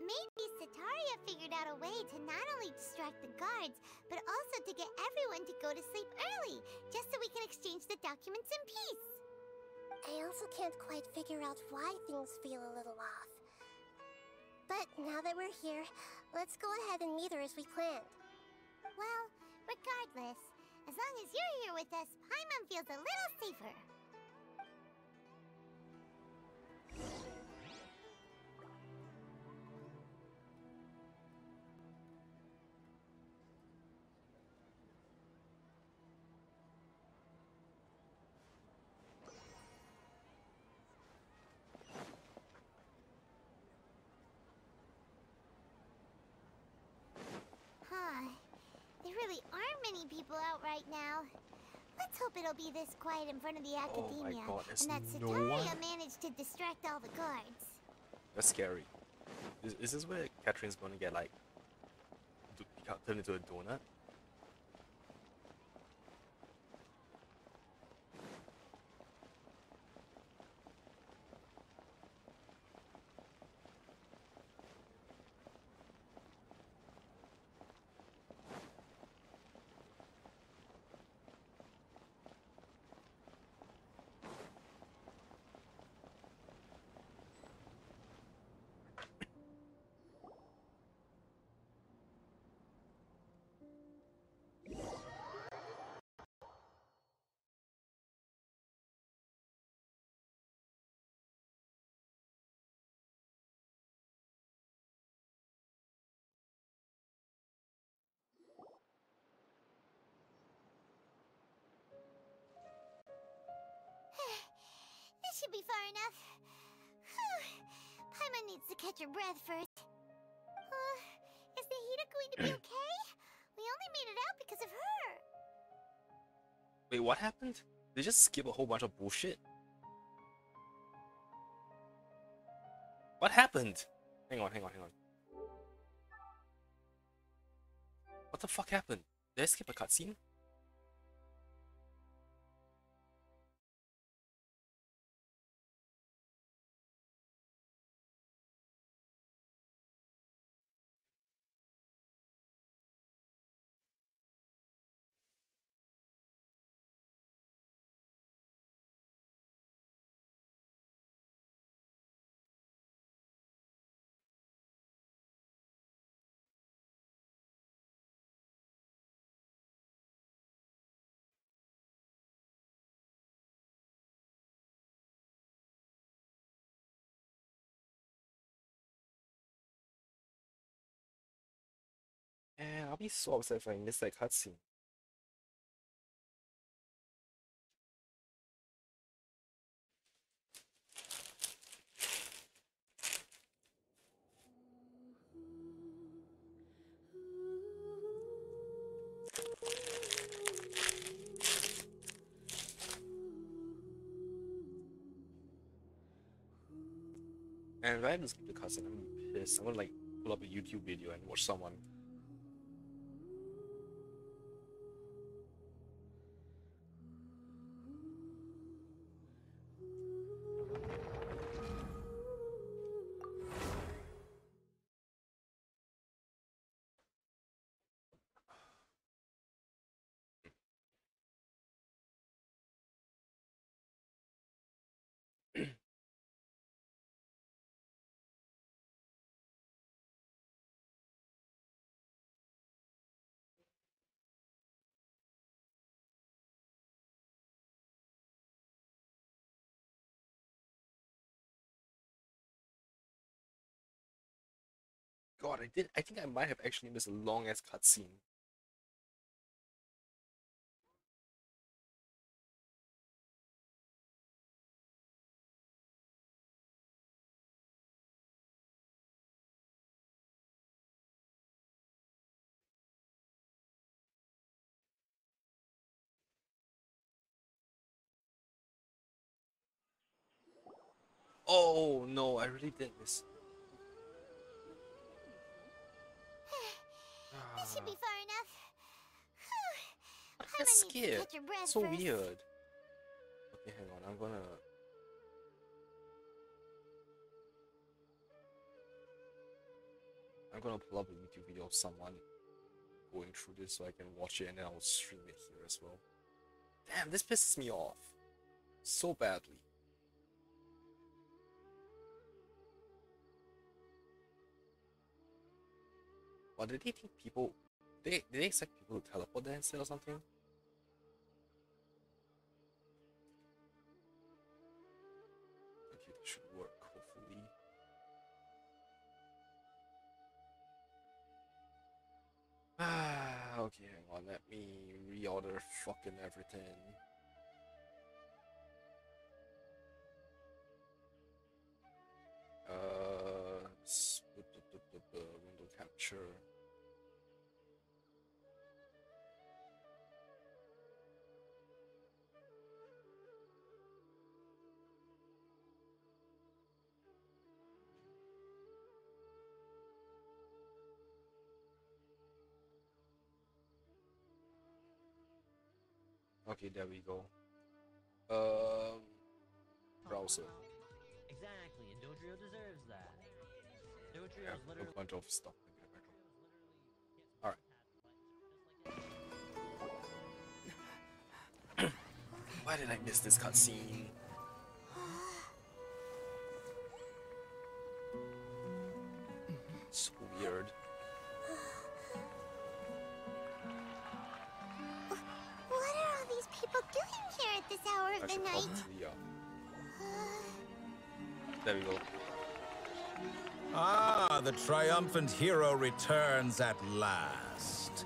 Maybe Setaria figured out a way to not only distract the guards, but also to get everyone to go to sleep early, just so we can exchange the documents in peace. I also can't quite figure out why things feel a little off. But now that we're here, let's go ahead and meet her as we planned. Well, regardless, as long as you're here with us, Paimon feels a little safer. Many people out right now. Let's hope it'll be this quiet in front of the Oh Academia, God, and that no Setaria one? managed to distract all the guards. That's scary. Is, is this where Katheryne's gonna get like turned into a donut? Should be far enough. Whew. Paimon needs to catch her breath first. Uh, is Nahida going to be okay? We only made it out because of her. Wait, what happened? They just skip a whole bunch of bullshit? What happened? Hang on, hang on, hang on. What the fuck happened? Did I skip a cutscene? I'll be so upset if I miss that cutscene. And if I to skip the cutscene, I'm pissed. I'm gonna like pull up a YouTube video and watch someone God, I did. I think I might have actually missed a long ass cutscene. Oh no, I really did miss. Should be far enough. Whew. I'm I'm gonna need to scared. catch your breath So first. weird. Okay, hang on. I'm gonna. I'm gonna pull up a YouTube video of someone going through this so I can watch it and then I'll stream it here as well. Damn, this pisses me off so badly. What did they think people? They did they expect people to teleport there instead or something? Okay, that should work, hopefully. Ah, okay, hang on, let me reorder fucking everything. Uh, Okay, there we go. Um, browser. Exactly, and Dodrio deserves that. Dodrio Yeah, is a bunch of stuff. Alright. Why did I miss this cutscene? So weird. People doing here at this hour of the night? probably, uh, there we go. Ah, the triumphant hero returns at last.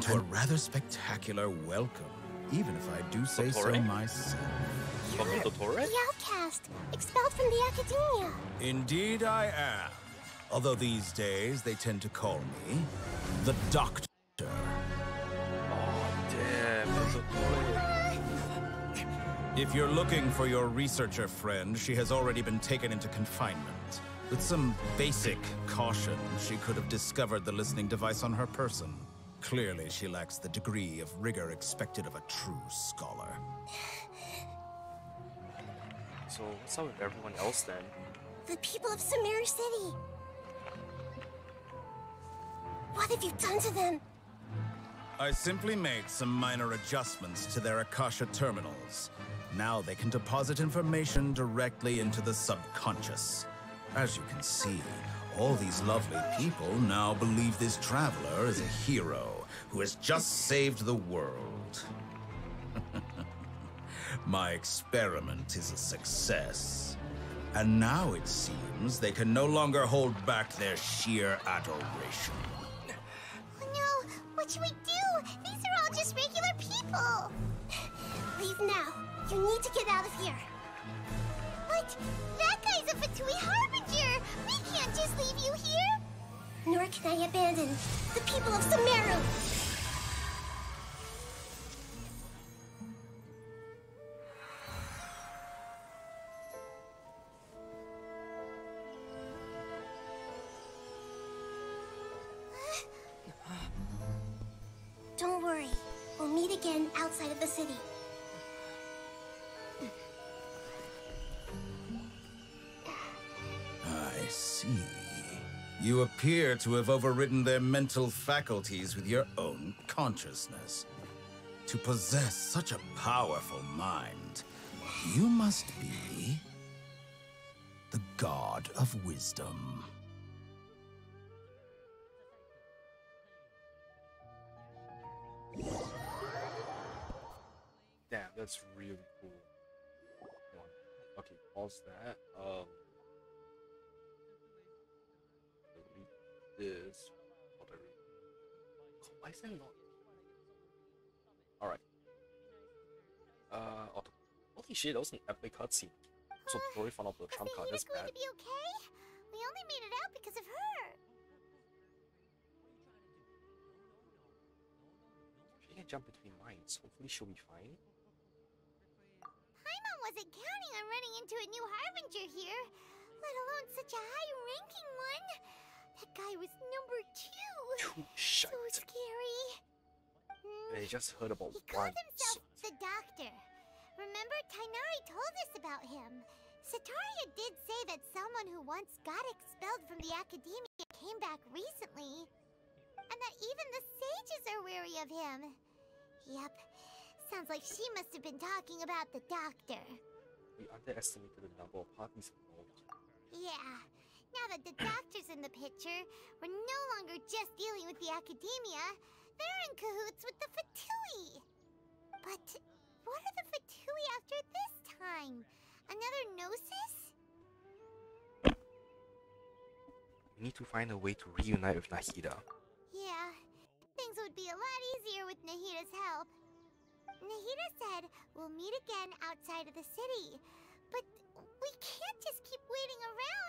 To a rather spectacular welcome, even if I do say so myself. Welcome to The outcast, expelled from the academia. Indeed, I am. Although these days they tend to call me the Doctor. If you're looking for your researcher friend, she has already been taken into confinement. With some basic caution, she could have discovered the listening device on her person. Clearly, she lacks the degree of rigor expected of a true scholar. So, what's up with everyone else then? The people of Sumeru City. What have you done to them? I simply made some minor adjustments to their Akasha terminals. Now they can deposit information directly into the subconscious. As you can see, all these lovely people now believe this traveler is a hero who has just saved the world. My experiment is a success. And now it seems they can no longer hold back their sheer adoration. Oh no, what should we do? These are all just regular people. Leave now. You need to get out of here. What? That guy's a Fatui Harbinger. We can't just leave you here. Nor can I abandon the people of Sumeru. Appear to have overridden their mental faculties with your own consciousness. To possess such a powerful mind, you must be the god of wisdom. Damn, that's really cool. Okay, pause that. Um. Is pottery. Why is it not? Alright. Uh, auto. Holy shit, that was an epic cutscene. So Tori found out the trump card, that's going bad. to be okay? We only made it out because of her. She can jump between mines. Hopefully she'll be fine. Paimon wasn't counting on running into a new Harbinger here, let alone such a high-ranking one. That guy was number two. Shite. So scary. Hmm. They just heard about He called one. himself the Doctor. Remember, Tighnari told us about him. Setaria did say that someone who once got expelled from the Academia came back recently. And that even the sages are wary of him. Yep. Sounds like she must have been talking about the Doctor. We underestimated the number of parties involved. Yeah. Now that the Doctor's in the picture, we're no longer just dealing with the Academia. They're in cahoots with the Fatui. But what are the Fatui after this time? Another Gnosis? We need to find a way to reunite with Nahida. Yeah. Things would be a lot easier with Nahida's help. Nahida said we'll meet again outside of the city. But we can't just keep waiting around?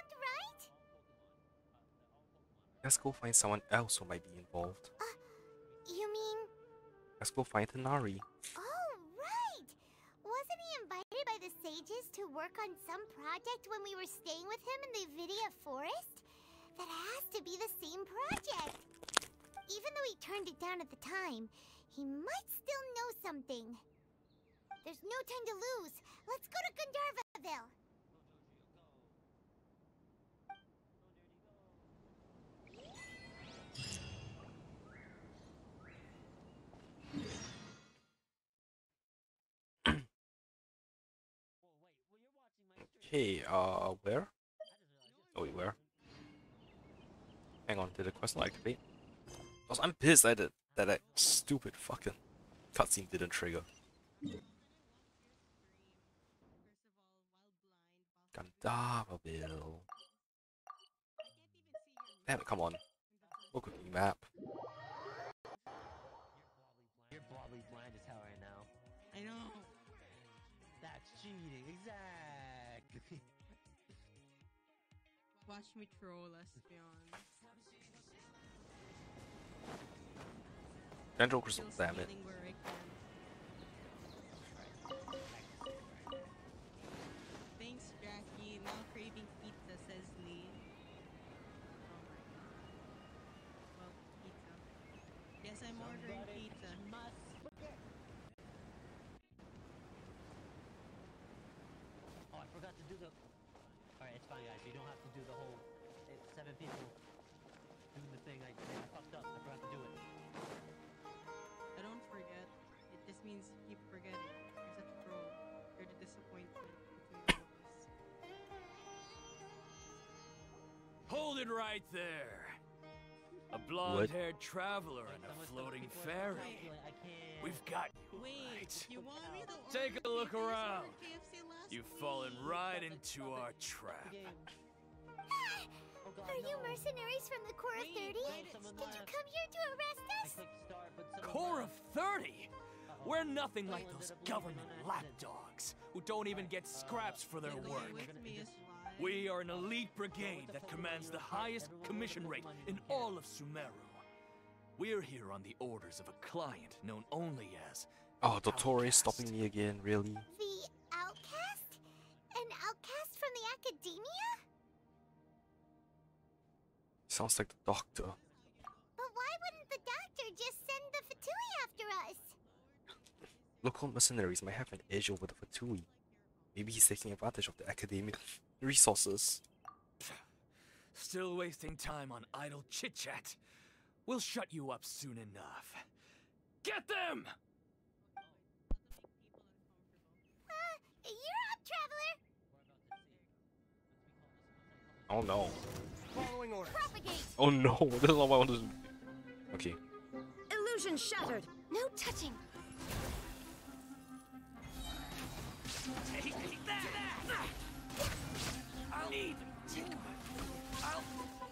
Let's go find someone else who might be involved. Uh, you mean Let's go find Tighnari. Oh, right! Wasn't he invited by the sages to work on some project when we were staying with him in the Vidia forest? That has to be the same project. Even though he turned it down at the time, he might still know something. There's no time to lose. Let's go to Gandharvaville. Okay, uh, where? Oh, wait, where? Hang on, did the quest not activate? Because I'm pissed that it, that that stupid fucking cutscene didn't trigger. Gandharville. Damn it, come on. Look at the map. You're wobbly blind as hell right now. I know. That's cheating, Watch me troll, be honest. Crystal, damn it. stealing where I can. Thanks, Jackie. Now craving pizza, says Lee. Oh my god. Well, pizza. Yes, I'm ordering Somebody pizza. must Oh, I forgot to do the. Alright, it's fine, guys. You don't have to do the whole. It's seven people doing the thing. I, I fucked up. I forgot to do it. I don't forget. It just means you keep forgetting. You're such a troll. You're the disappointment between all of us. Hold it right there. A blonde-haired traveler and a floating fairy. We've got you Wait, right. you want me to Take a look pizza? I just around. ordered KFC last You've fallen right into our trap. The game. Oh god, Are you mercenaries from the Corps of 30? wait, Did you come here to arrest us? clicked start, but someone Corps of 30? We're nothing like those ended up leaving government lapdogs who don't even get scraps for their work. with me is why. We are an elite brigade that commands the highest commission rate in all of Sumeru. We're here on the orders of a client known only as Oh, Dottore is stopping me again, really? The outcast? An outcast from the academia? Sounds like the doctor. But why wouldn't the doctor just send the Fatui after us? Local mercenaries might have an edge over the Fatui. Maybe he's taking advantage of the academic resources. Still wasting time on idle chit chat. We'll shut you up soon enough. Get them! Uh, you're up, traveler! Oh no. Following orders. Propagate! Oh no, this is not what I wanted to do. Okay. Illusion shattered. No touching! Take that! I'll need take my. I'll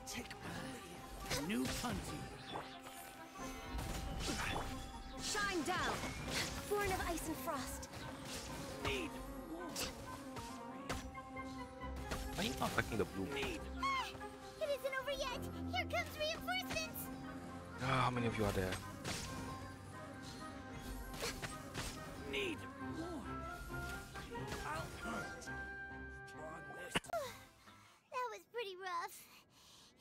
take my. New hunting. Shine down! Born of ice and frost. Need. Why are you not attacking the blue? Need. Comes reinforcements! Ah, how many of you are there? Need. More. I'll hunt. That was pretty rough.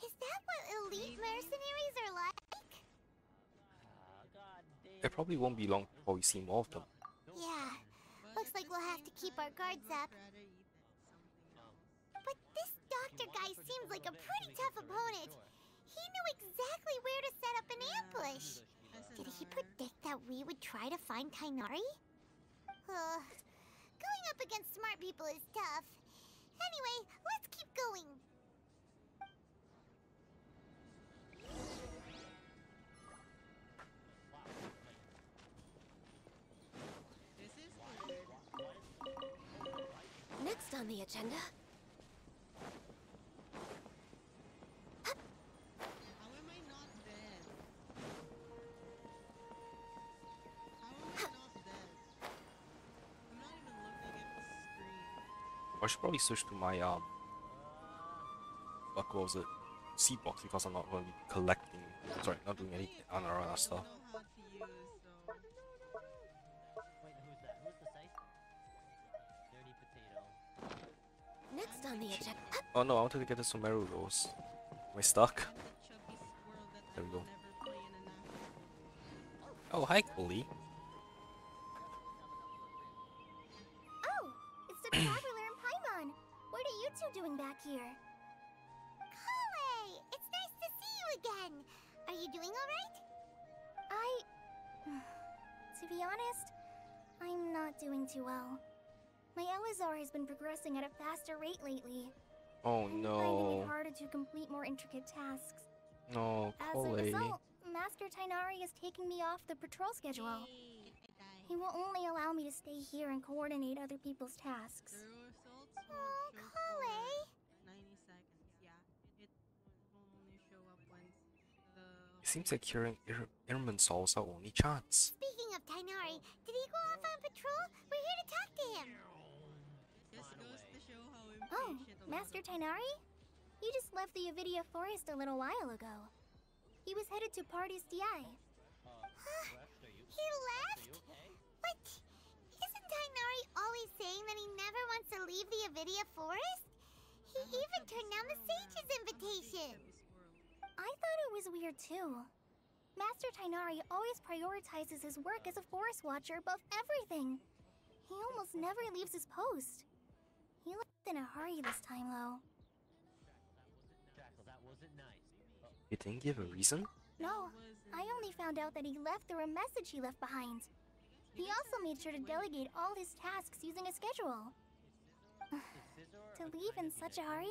Is that what elite mercenaries are like? It probably won't be long before we see more of them. Yeah. Looks like we'll have to keep our guards up. But this doctor guy seems like a pretty tough opponent. He knew exactly where to set up an ambush. Did he predict that we would try to find Tighnari? Uh, going up against smart people is tough. Anyway, let's keep going. This is weird. Next on the agenda. I should probably switch to my um. What was it? Seed box because I'm not going to be collecting. Sorry, not doing any other other stuff. know how to use, so... Wait, who's that? Who's the size? Dirty potato. Next on the agenda. Oh no, I wanted to get the Sumeru rose. Am I stuck? Chubby squirrel that There we go. never play in enough. Oh, hi, Collei. Oh, it's the doing back here? Kale, it's nice to see you again. Are you doing all right? I, to be honest, I'm not doing too well. My Eleazar has been progressing at a faster rate lately. Oh I'm finding no. it harder to complete more intricate tasks. No, As a result, Master Tighnari is taking me off the patrol schedule. He will only allow me to stay here and coordinate other people's tasks. The results Oh, seems like curing Ir- Irminsul's our only chance. Speaking of Tighnari, did he go off on patrol? We're here to talk to him. Just goes to show how Oh, impatient a Master of- Tighnari? He just left the Avidya Forest a little while ago. He was headed to Pardis Dhyai. Uh, Rex, are you? He left? Are you okay? What? Isn't Tighnari always saying that he never wants to leave the Avidya Forest? He even turned down the Sage's invitation. I thought it was weird too. Master Tighnari always prioritizes his work as a forest watcher above everything. He almost never leaves his post. He left in a hurry this time, though. Jackal, that wasn't nice. You didn't give a reason? No, I only found out that he left through a message he left behind. He also made sure to delegate all his tasks using a schedule. To leave in such a hurry?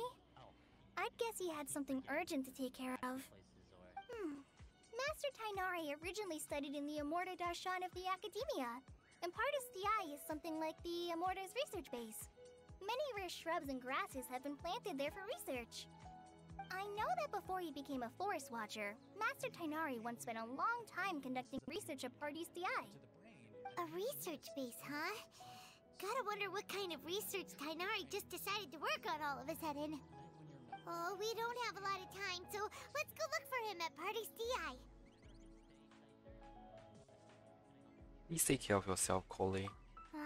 I'd guess he had something urgent to take care of. Hmm. Master Tighnari originally studied in the Amurta Darshan of the Academia, and Pardis Dhyai is something like the Amurta's research base. Many rare shrubs and grasses have been planted there for research. I know that before he became a forest watcher, Master Tighnari once spent a long time conducting research at Pardis Dhyai. A research base, huh? Gotta wonder what kind of research Tighnari just decided to work on all of a sudden. Oh, we don't have a lot of time, so let's go look for him at Pardis Dhyai. Please take care of yourself, Collei. Uh,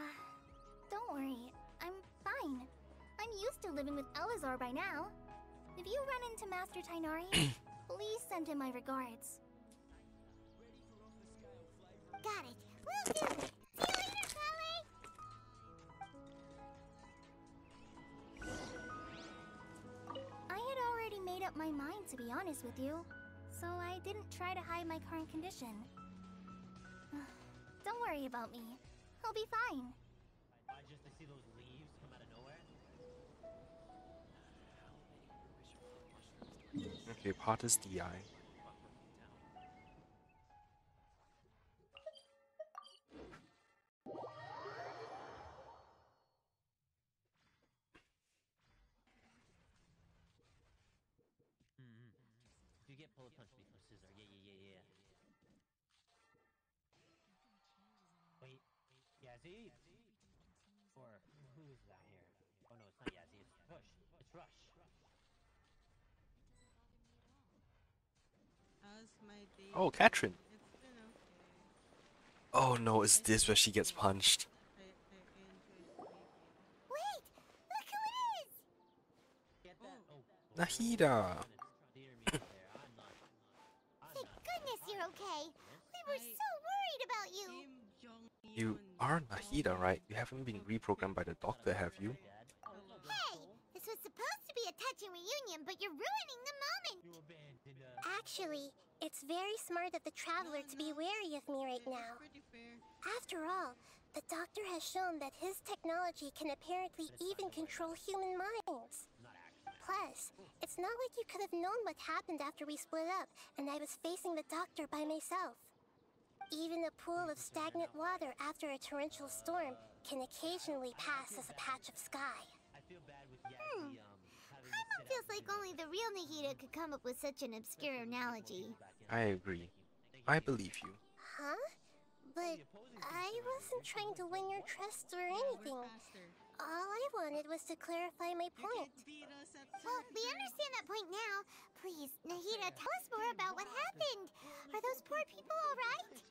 don't worry, I'm fine. I'm used to living with Eleazar by now. If you run into Master Tighnari, please send him my regards. Got it. We'll do. See made up my mind, to be honest with you, so I didn't try to hide my current condition. Don't worry about me. I'll be fine. I, I just to see those leaves come out of nowhere. Okay, part is DI. Did you get bullet punch before scissor. Yeah, yeah, yeah, yeah. Wait, Yazzie? Or who's that here? Oh no, it's not Yazzie. It's Push. It's Rush. How's my day? Oh, Katrin. It's been okay. Oh no, is this where she gets punched? I, I enjoy sleeping. Wait! Look who it is! Get that? Oh. Nahida! Were so worried about you. You are Nahida, right? You haven't been reprogrammed by the doctor, have you? Hey! This was supposed to be a touching reunion, but you're ruining the moment! You abandoned us. Actually, it's very smart of the Traveler to be wary of me right now. After all, the Doctor has shown that his technology can apparently even control human minds. Plus, it's not like you could have known what happened after we split up and I was facing the Doctor by myself. Even a pool of stagnant water after a torrential storm can occasionally pass as a patch of sky. I feel bad with Yazzie, um, having to Paimon feels like only the real Nahida could come up with such an obscure analogy. I agree. I believe you. Huh? But I wasn't trying to win your trust or anything. All I wanted was to clarify my point. can't beat us at Well, we understand that point now. Please, Nahida, tell us more about what happened. Are those poor people alright?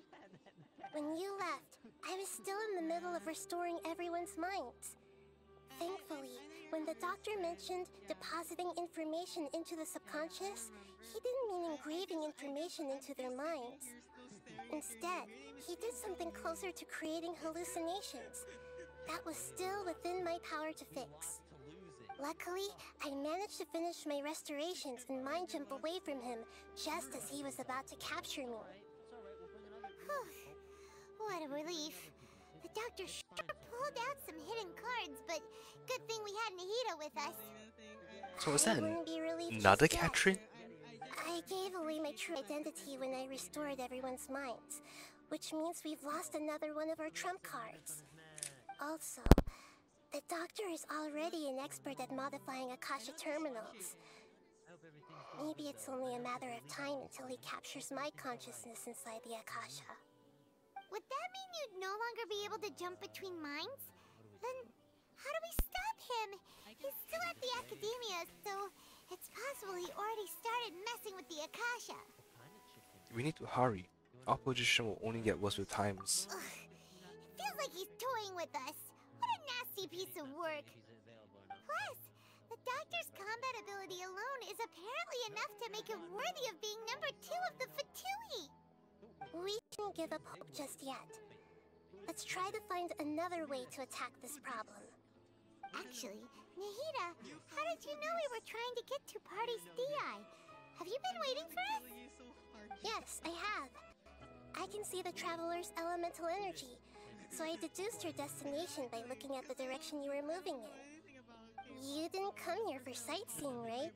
When you left, I was still in the middle of restoring everyone's minds. Thankfully, when the doctor mentioned depositing information into the subconscious, he didn't mean engraving information into their minds. Instead, he did something closer to creating hallucinations. That was still within my power to fix. Luckily, I managed to finish my restorations and mind jump away from him just as he was about to capture me. What a relief. The doctor sure pulled out some hidden cards, but good thing we had Nahida with us. So was that wouldn't be relieved another. Katrin? I gave away my true identity when I restored everyone's minds, which means we've lost another one of our trump cards. Also, the doctor is already an expert at modifying Akasha terminals. I hope everything's going Maybe it's only a matter of time until he captures my consciousness inside the Akasha. Would that mean you'd no longer be able to jump between minds? Then how do we stop him? He's still at the academia, so it's possible he already started messing with the Akasha. kind of chicken. We need to hurry. Our position will only get worse with times. Ugh, it feels like he's toying with us. What a nasty piece of work. She's available or not. Plus, the doctor's combat ability alone is apparently enough to make him worthy of being number two of the Fatui. We shouldn't give up hope just yet. Let's try to find another way to attack this problem. Actually, Nahida, how did you know we were trying to get to Pardis Dhyai? Have you been waiting for us? Yes, I have. I can see the traveler's elemental energy, so I deduced your destination by looking at the direction you were moving in. You didn't come here for sightseeing, right?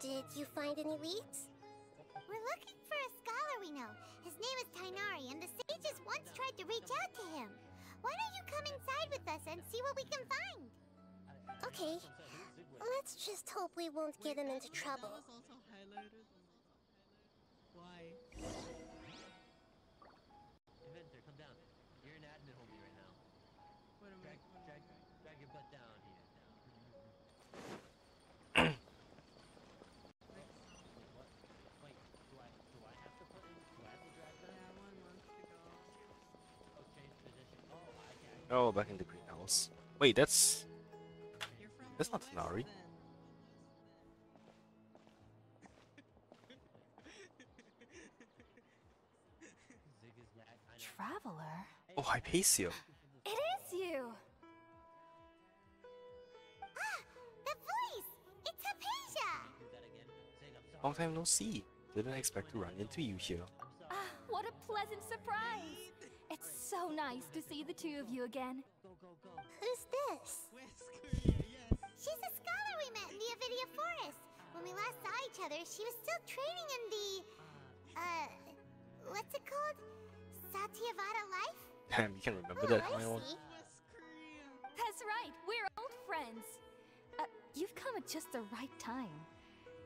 Did you find any leads? We're looking for a scholar we know. His name is Tighnari, and the sages once tried to reach out to him. Why don't you come inside with us and see what we can find? Okay, let's just hope we won't get him into trouble. Why? Oh, back in the greenhouse. Wait, that's That's not Celeste Tighnari. then. Zig is lag. I know. Traveler? oh Hypatia. It is you! Ah, the voice! It's Hypatia! Do that again. Zig, I'm sorry. Long time no see. Didn't expect to run into you here. Ah, what a pleasant surprise! It's so nice to see the two of you again. Go, go, go. Who's this? Yes. She's a scholar we met in the Avidya Forest. When we last saw each other, she was still training in the. Uh. What's it called? Satyavada life? Damn, you can remember Oh, that, I my see. That's right, we're old friends. Uh, you've come at just the right time.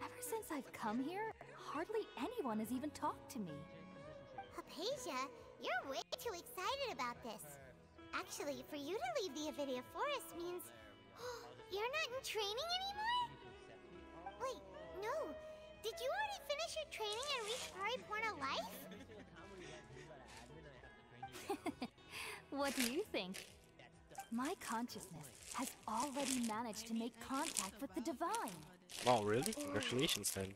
Ever since I've come here, hardly anyone has even talked to me. Hypatia, you're way too excited about this. Actually, for you to leave the Avidya Forest means you're not in training anymore? Wait, no. Did you already finish your training and reach Paripurna Life? What do you think? My consciousness has already managed to make contact with the divine. Wow, really? Congratulations then.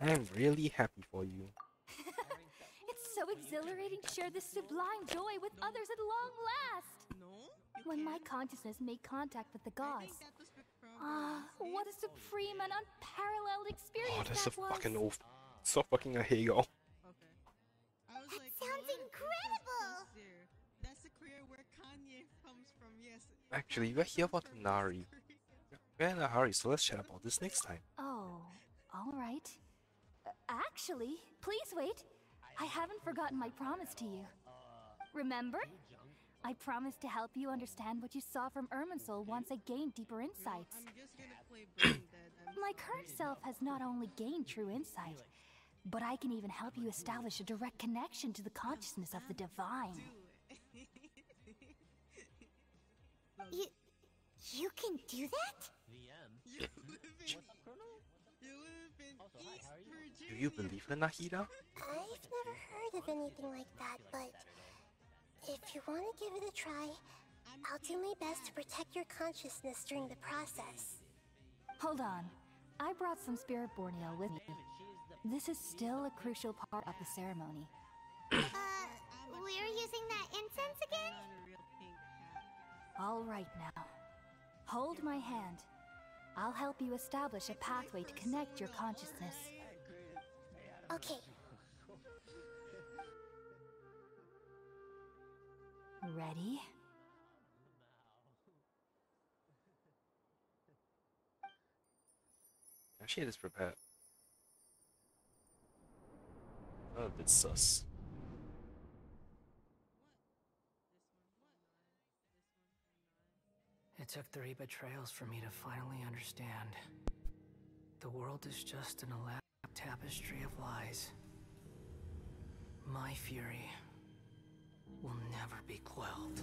I am really happy for you. It's so exhilarating to share this sublime joy with others at long last. When my consciousness made contact with the gods. Ah, what a supreme and unparalleled experience Oh, that's that a was. fucking old. So fucking a Hegel. That sounds incredible! That's the career where Kanye comes from, yes. Actually, we're here for Tighnari. We're in a hurry, so let's chat about this next time. Oh, all right. Uh, actually, please wait. I haven't forgotten my promise to you. Remember? I promised to help you understand what you saw from Irminsul once I gained deeper insights. my current self has not only gained true insight, but I can even help you establish a direct connection to the consciousness of the divine. You... you can do that? Do you believe in Nahida? I've never heard of anything like that, but if you want to give it a try, I'll do my best to protect your consciousness during the process. Hold on. I brought some spirit borneo with me. This is still a crucial part of the ceremony. Uh, we're using that incense again? All right now. Hold my hand. I'll help you establish a pathway to connect your consciousness. Okay. Ready? Actually, it is prepared. Oh, a bit sus. It took three betrayals for me to finally understand. The world is just an elaborate tapestry of lies. My fury will never be quelled.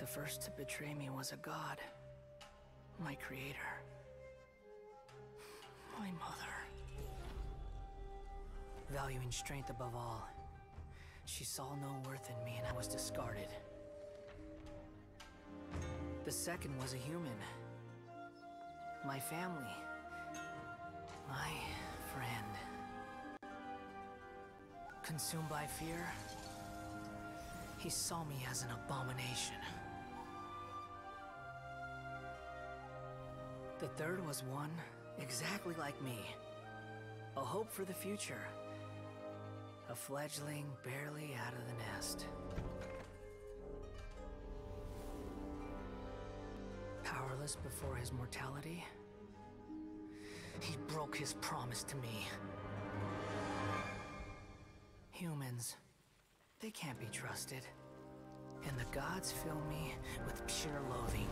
The first to betray me was a god. My creator. My mother. Valuing strength above all, she saw no worth in me and I was discarded. The second was a human. My family. My friend. Consumed by fear, he saw me as an abomination. The third was one exactly like me. A hope for the future. A fledgling barely out of the nest. Powerless before his mortality, he broke his promise to me. Humans, they can't be trusted. And the gods fill me with pure loathing.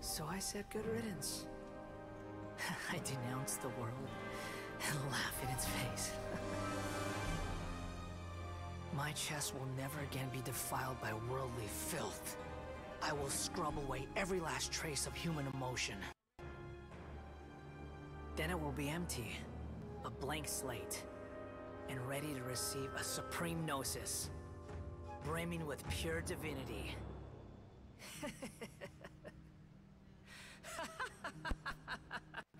So I said good riddance. I denounced the world and laugh in its face. My chest will never again be defiled by worldly filth. I will scrub away every last trace of human emotion. Then it will be empty, a blank slate, and ready to receive a supreme gnosis, brimming with pure divinity.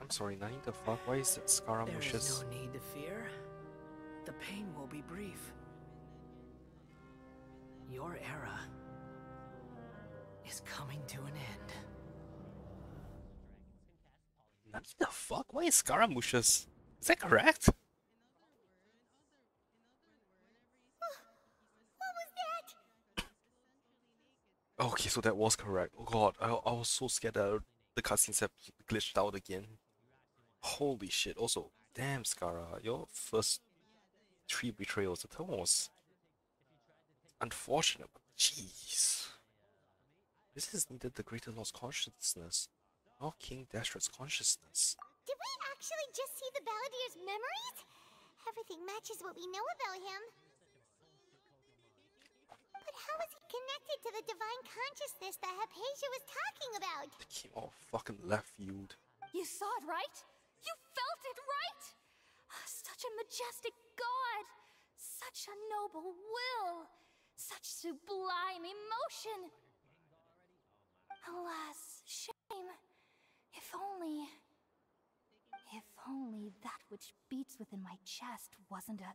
I'm sorry, Nani, the fuck? Why is it There is Scaramouches? no need to fear. The pain will be brief. Your era is coming to an end. Nani, the fuck? Why is Scaramouches? Is that correct? What was that? Okay, so that was correct. Oh god, I, I was so scared that the cutscenes have glitched out again. Holy shit. Also, damn Scara, your first three betrayals, the third one was unfortunate, Jeez. This is neither the greater lost consciousness nor King Deshret's consciousness. Did we actually just see the Balladeer's memories? Everything matches what we know about him. But how is he connected to the divine consciousness that Hypatia was talking about? They came all fucking left field. You saw it, right? You felt it, right? Ah, such a majestic god! Such a noble will! Such sublime emotion! Alas, shame. If only. If only that which beats within my chest wasn't a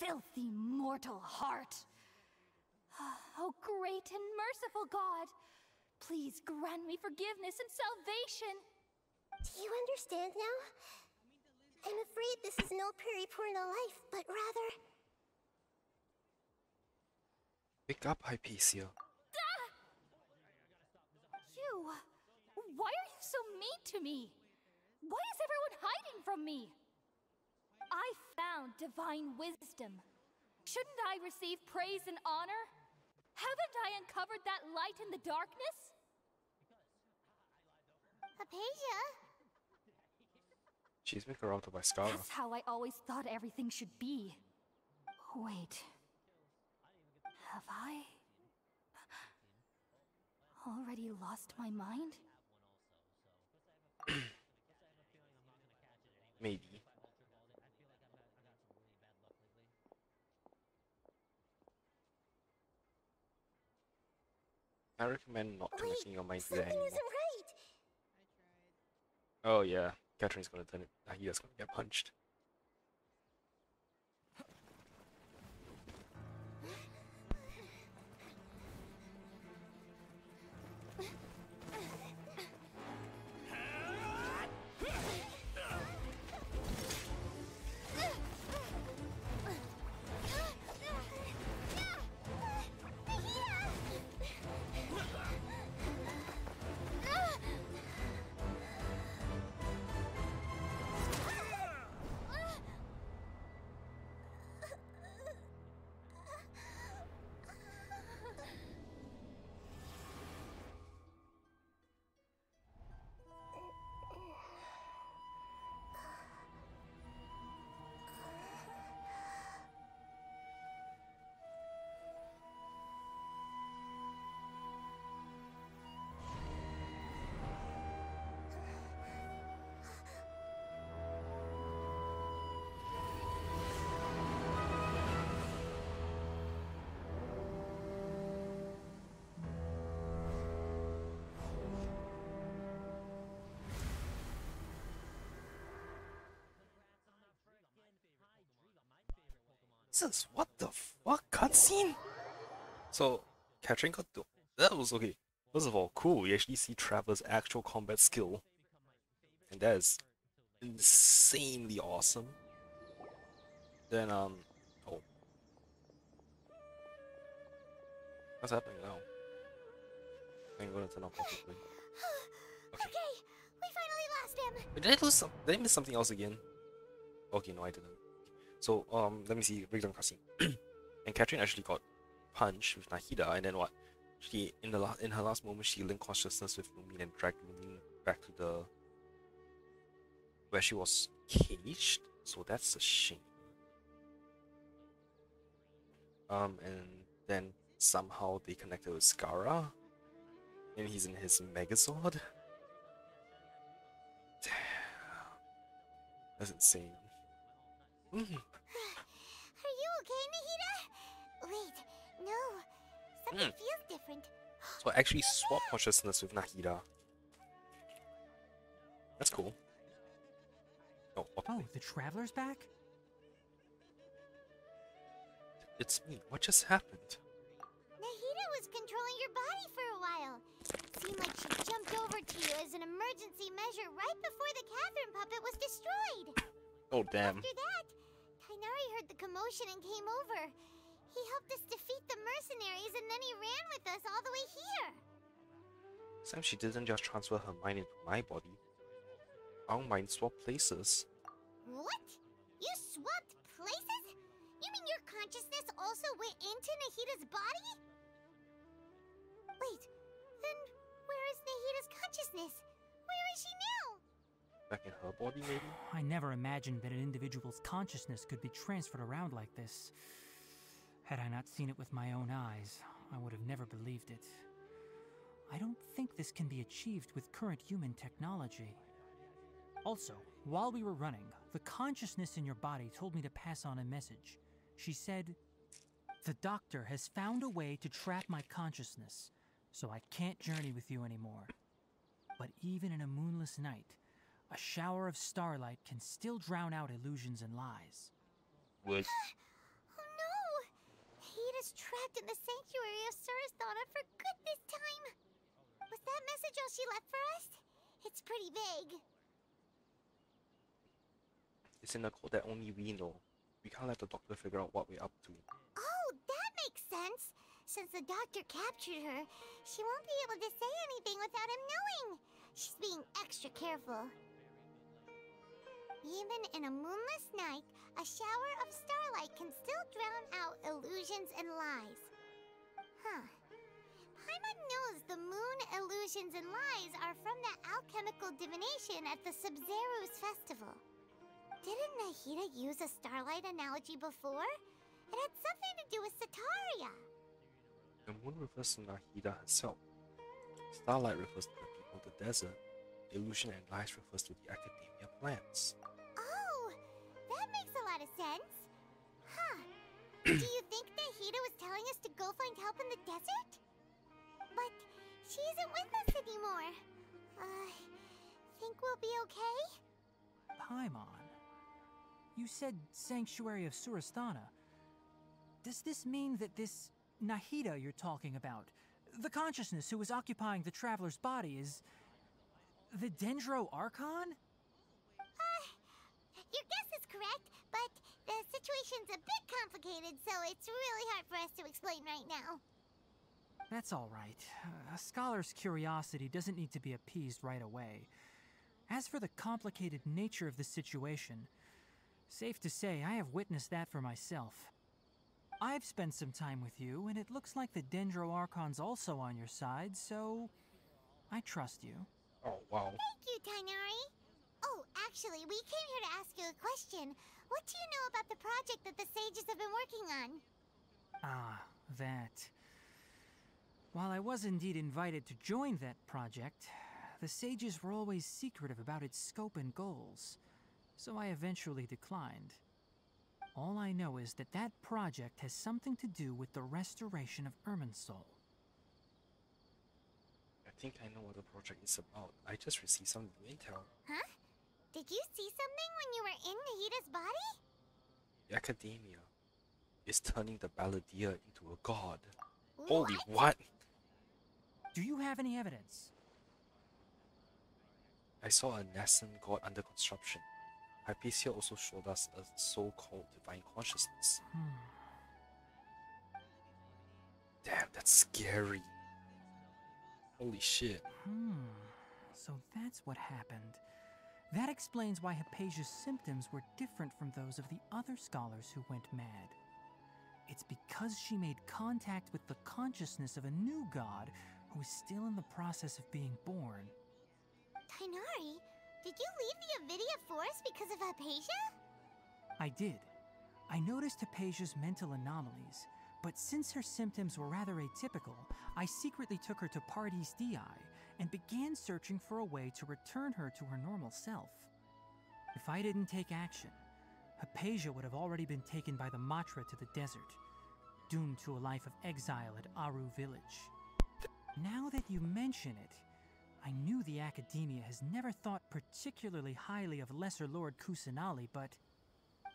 filthy mortal heart. Ah, oh, great and merciful God! Please grant me forgiveness and salvation! Do you understand now? I'm afraid this is no Paripurna life, but rather. Pick up, Hypatia. You! Why are you so mean to me? Why is everyone hiding from me? I found divine wisdom. Shouldn't I receive praise and honor? Haven't I uncovered that light in the darkness? Hypatia? She's been corrupted by Scara. That's how I always thought everything should be. Wait. Have I already lost my mind? Maybe. I recommend not connecting your mind to that Something anymore. isn't right! Oh yeah, Katheryne's gonna turn it. Nahida's gonna get punched. Jesus, what the fuck cutscene? So, Katheryne got the that was okay. First of all, cool. You actually see Traveler's actual combat skill, and that is insanely awesome. Then um, oh, what's happening now? I'm gonna turn off perfectly. Okay, we finally lost him! Did I lose some? Did I miss something else again? Okay, no, I didn't. So um, let me see breakdown cutscene. and Katheryne actually got punched with Nahida, and then what? She in the last in her last moment she linked consciousness with Lumine and dragged Lumine back to the where she was caged. So that's a shame. Um, and then somehow they connected with Scara, and he's in his Megazord. Damn, that's insane. Mm. Are you okay, Nahida? Wait, no. Something Hmm. feels different. So I actually swap consciousness with Nahida. That's cool. Oh, Oh, the Traveler's back? it's me. What just happened? Nahida was controlling your body for a while. Seemed like she jumped over to you as an emergency measure right before the Katheryne puppet was destroyed. Oh damn. After that, Tighnari heard the commotion and came over. He helped us defeat the mercenaries and then he ran with us all the way here. Sam, she didn't just transfer her mind into my body. Our minds swap places. What? You swapped places? You mean your consciousness also went into Nahida's body? Wait, then where is Nahida's consciousness? Where is she now? Back in her body, maybe? I never imagined that an individual's consciousness could be transferred around like this. Had I not seen it with my own eyes, I would have never believed it. I don't think this can be achieved with current human technology. Also, while we were running, the consciousness in your body told me to pass on a message. She said, The doctor has found a way to trap my consciousness, so I can't journey with you anymore. But even in a moonless night, a shower of starlight can still drown out illusions and lies. What? Oh no! Nahida's trapped in the sanctuary of Surasthana for good this time! Was that message all she left for us? It's pretty vague. It's in a code that only we know. We can't let the doctor figure out what we're up to. Oh, that makes sense! Since the doctor captured her, she won't be able to say anything without him knowing. She's being extra careful. Even in a moonless night, a shower of starlight can still drown out illusions and lies. Huh. Paimon knows the moon illusions and lies are from the alchemical divination at the Sabzeruz festival. Didn't Nahida use a starlight analogy before? It had something to do with Setaria. The moon refers to Nahida herself. Starlight refers to the people of the desert. Illusion and lies refers to the academia plants. Sense. Huh. Do you think Nahida was telling us to go find help in the desert? But she isn't with us anymore. Uh, think we'll be okay? Paimon, you said Sanctuary of Surasthana. Does this mean that this Nahida you're talking about, the consciousness who is occupying the traveler's body, is the Dendro Archon? Uh, your guess is correct, but the situation's a bit complicated, so it's really hard for us to explain right now. That's all right. A scholar's curiosity doesn't need to be appeased right away. As for the complicated nature of the situation, safe to say I have witnessed that for myself. I've spent some time with you, and it looks like the Dendro Archon's also on your side, so I trust you. Oh, wow. Thank you, Tighnari. Oh, actually, we came here to ask you a question. What do you know about the project that the sages have been working on? Ah, that. While I was indeed invited to join that project, the sages were always secretive about its scope and goals, so I eventually declined. All I know is that that project has something to do with the restoration of Irminsul. I think I know what the project is about. I just received some new intel. Huh? Did you see something when you were in Nahida's body? The academia is turning the balladeer into a god. Holy what? Do you have any evidence? I saw a nascent god under construction. Hypatia also showed us a so-called divine consciousness. Damn, that's scary. Holy shit. Hmm. So that's what happened. That explains why Hypatia's symptoms were different from those of the other scholars who went mad. It's because she made contact with the consciousness of a new god who is still in the process of being born. Tighnari, did you leave the Avidya Forest because of Hypatia? I did. I noticed Hypatia's mental anomalies, but since her symptoms were rather atypical, I secretly took her to Pardis Dhyai and began searching for a way to return her to her normal self. If I didn't take action, Hypatia would have already been taken by the Matra to the desert, doomed to a life of exile at Aru village. Now that you mention it, I knew the Academia has never thought particularly highly of Lesser Lord Kusanali, but.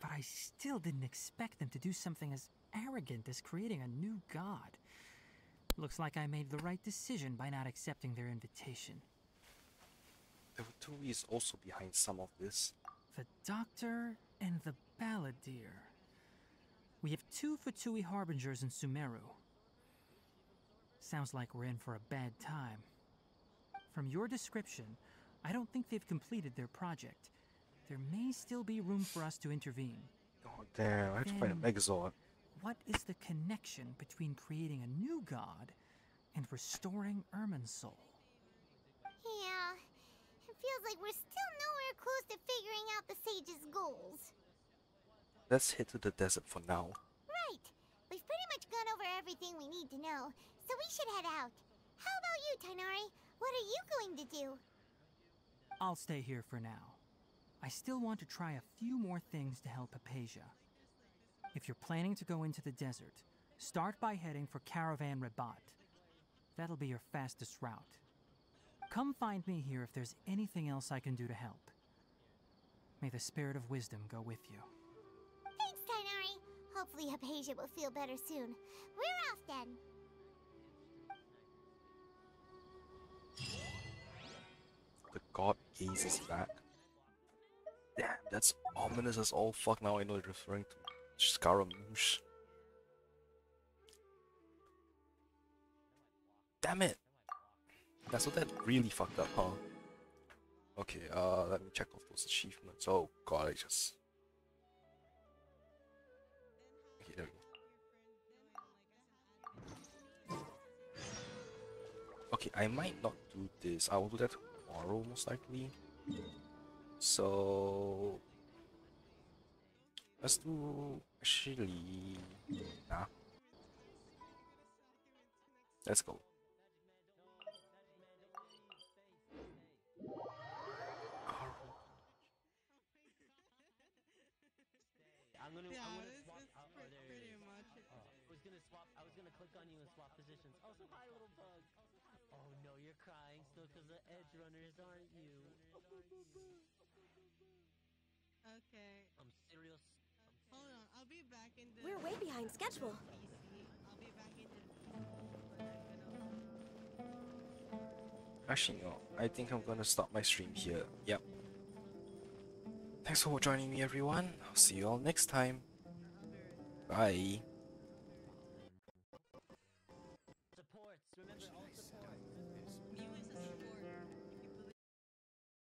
But I still didn't expect them to do something as arrogant as creating a new god. Looks like I made the right decision by not accepting their invitation. The Fatui is also behind some of this. The Doctor and the Balladeer. We have two Fatui harbingers in Sumeru. Sounds like we're in for a bad time. From your description, I don't think they've completed their project. There may still be room for us to intervene. Oh damn, I have to find a Megazord. What is the connection between creating a new god and restoring Irminsul. Yeah, it feels like we're still nowhere close to figuring out the sage's goals. Let's head to the desert for now. Right. We've pretty much gone over everything we need to know, so we should head out. How about you, Tighnari? What are you going to do? I'll stay here for now. I still want to try a few more things to help Hypatia. If you're planning to go into the desert, start by heading for Caravan Ribat. That'll be your fastest route. Come find me here if there's anything else I can do to help. May the spirit of wisdom go with you. Thanks, Tighnari. Hopefully Hypatia will feel better soon. We're off then. The god gaze is back. Damn, that's ominous as all fuck now I know it's referring to Scaramouche. Damn it! That's what that really fucked up, huh? Okay, uh, let me check off those achievements. Oh god, I just... Okay, there we go. Okay, I might not do this. I will do that tomorrow, most likely. So... Let's do... Actually... Nah. Let's go. I'm gonna, Yeah, I'm gonna it's- swap it's out. Oh, pre- Oh, there pretty it is. much oh, it. Oh, I was gonna swap. I was gonna click on you and swap positions. Oh, so hi, little bug. Oh no, you're crying still because the edge runners aren't you. Okay. I'm serious. Hold on, I'll be back in the. We're way behind schedule. I'll be back in the. Actually, no. I think I'm gonna stop my stream here. Yep. Thanks for joining me, everyone. I'll see you all next time. Bye.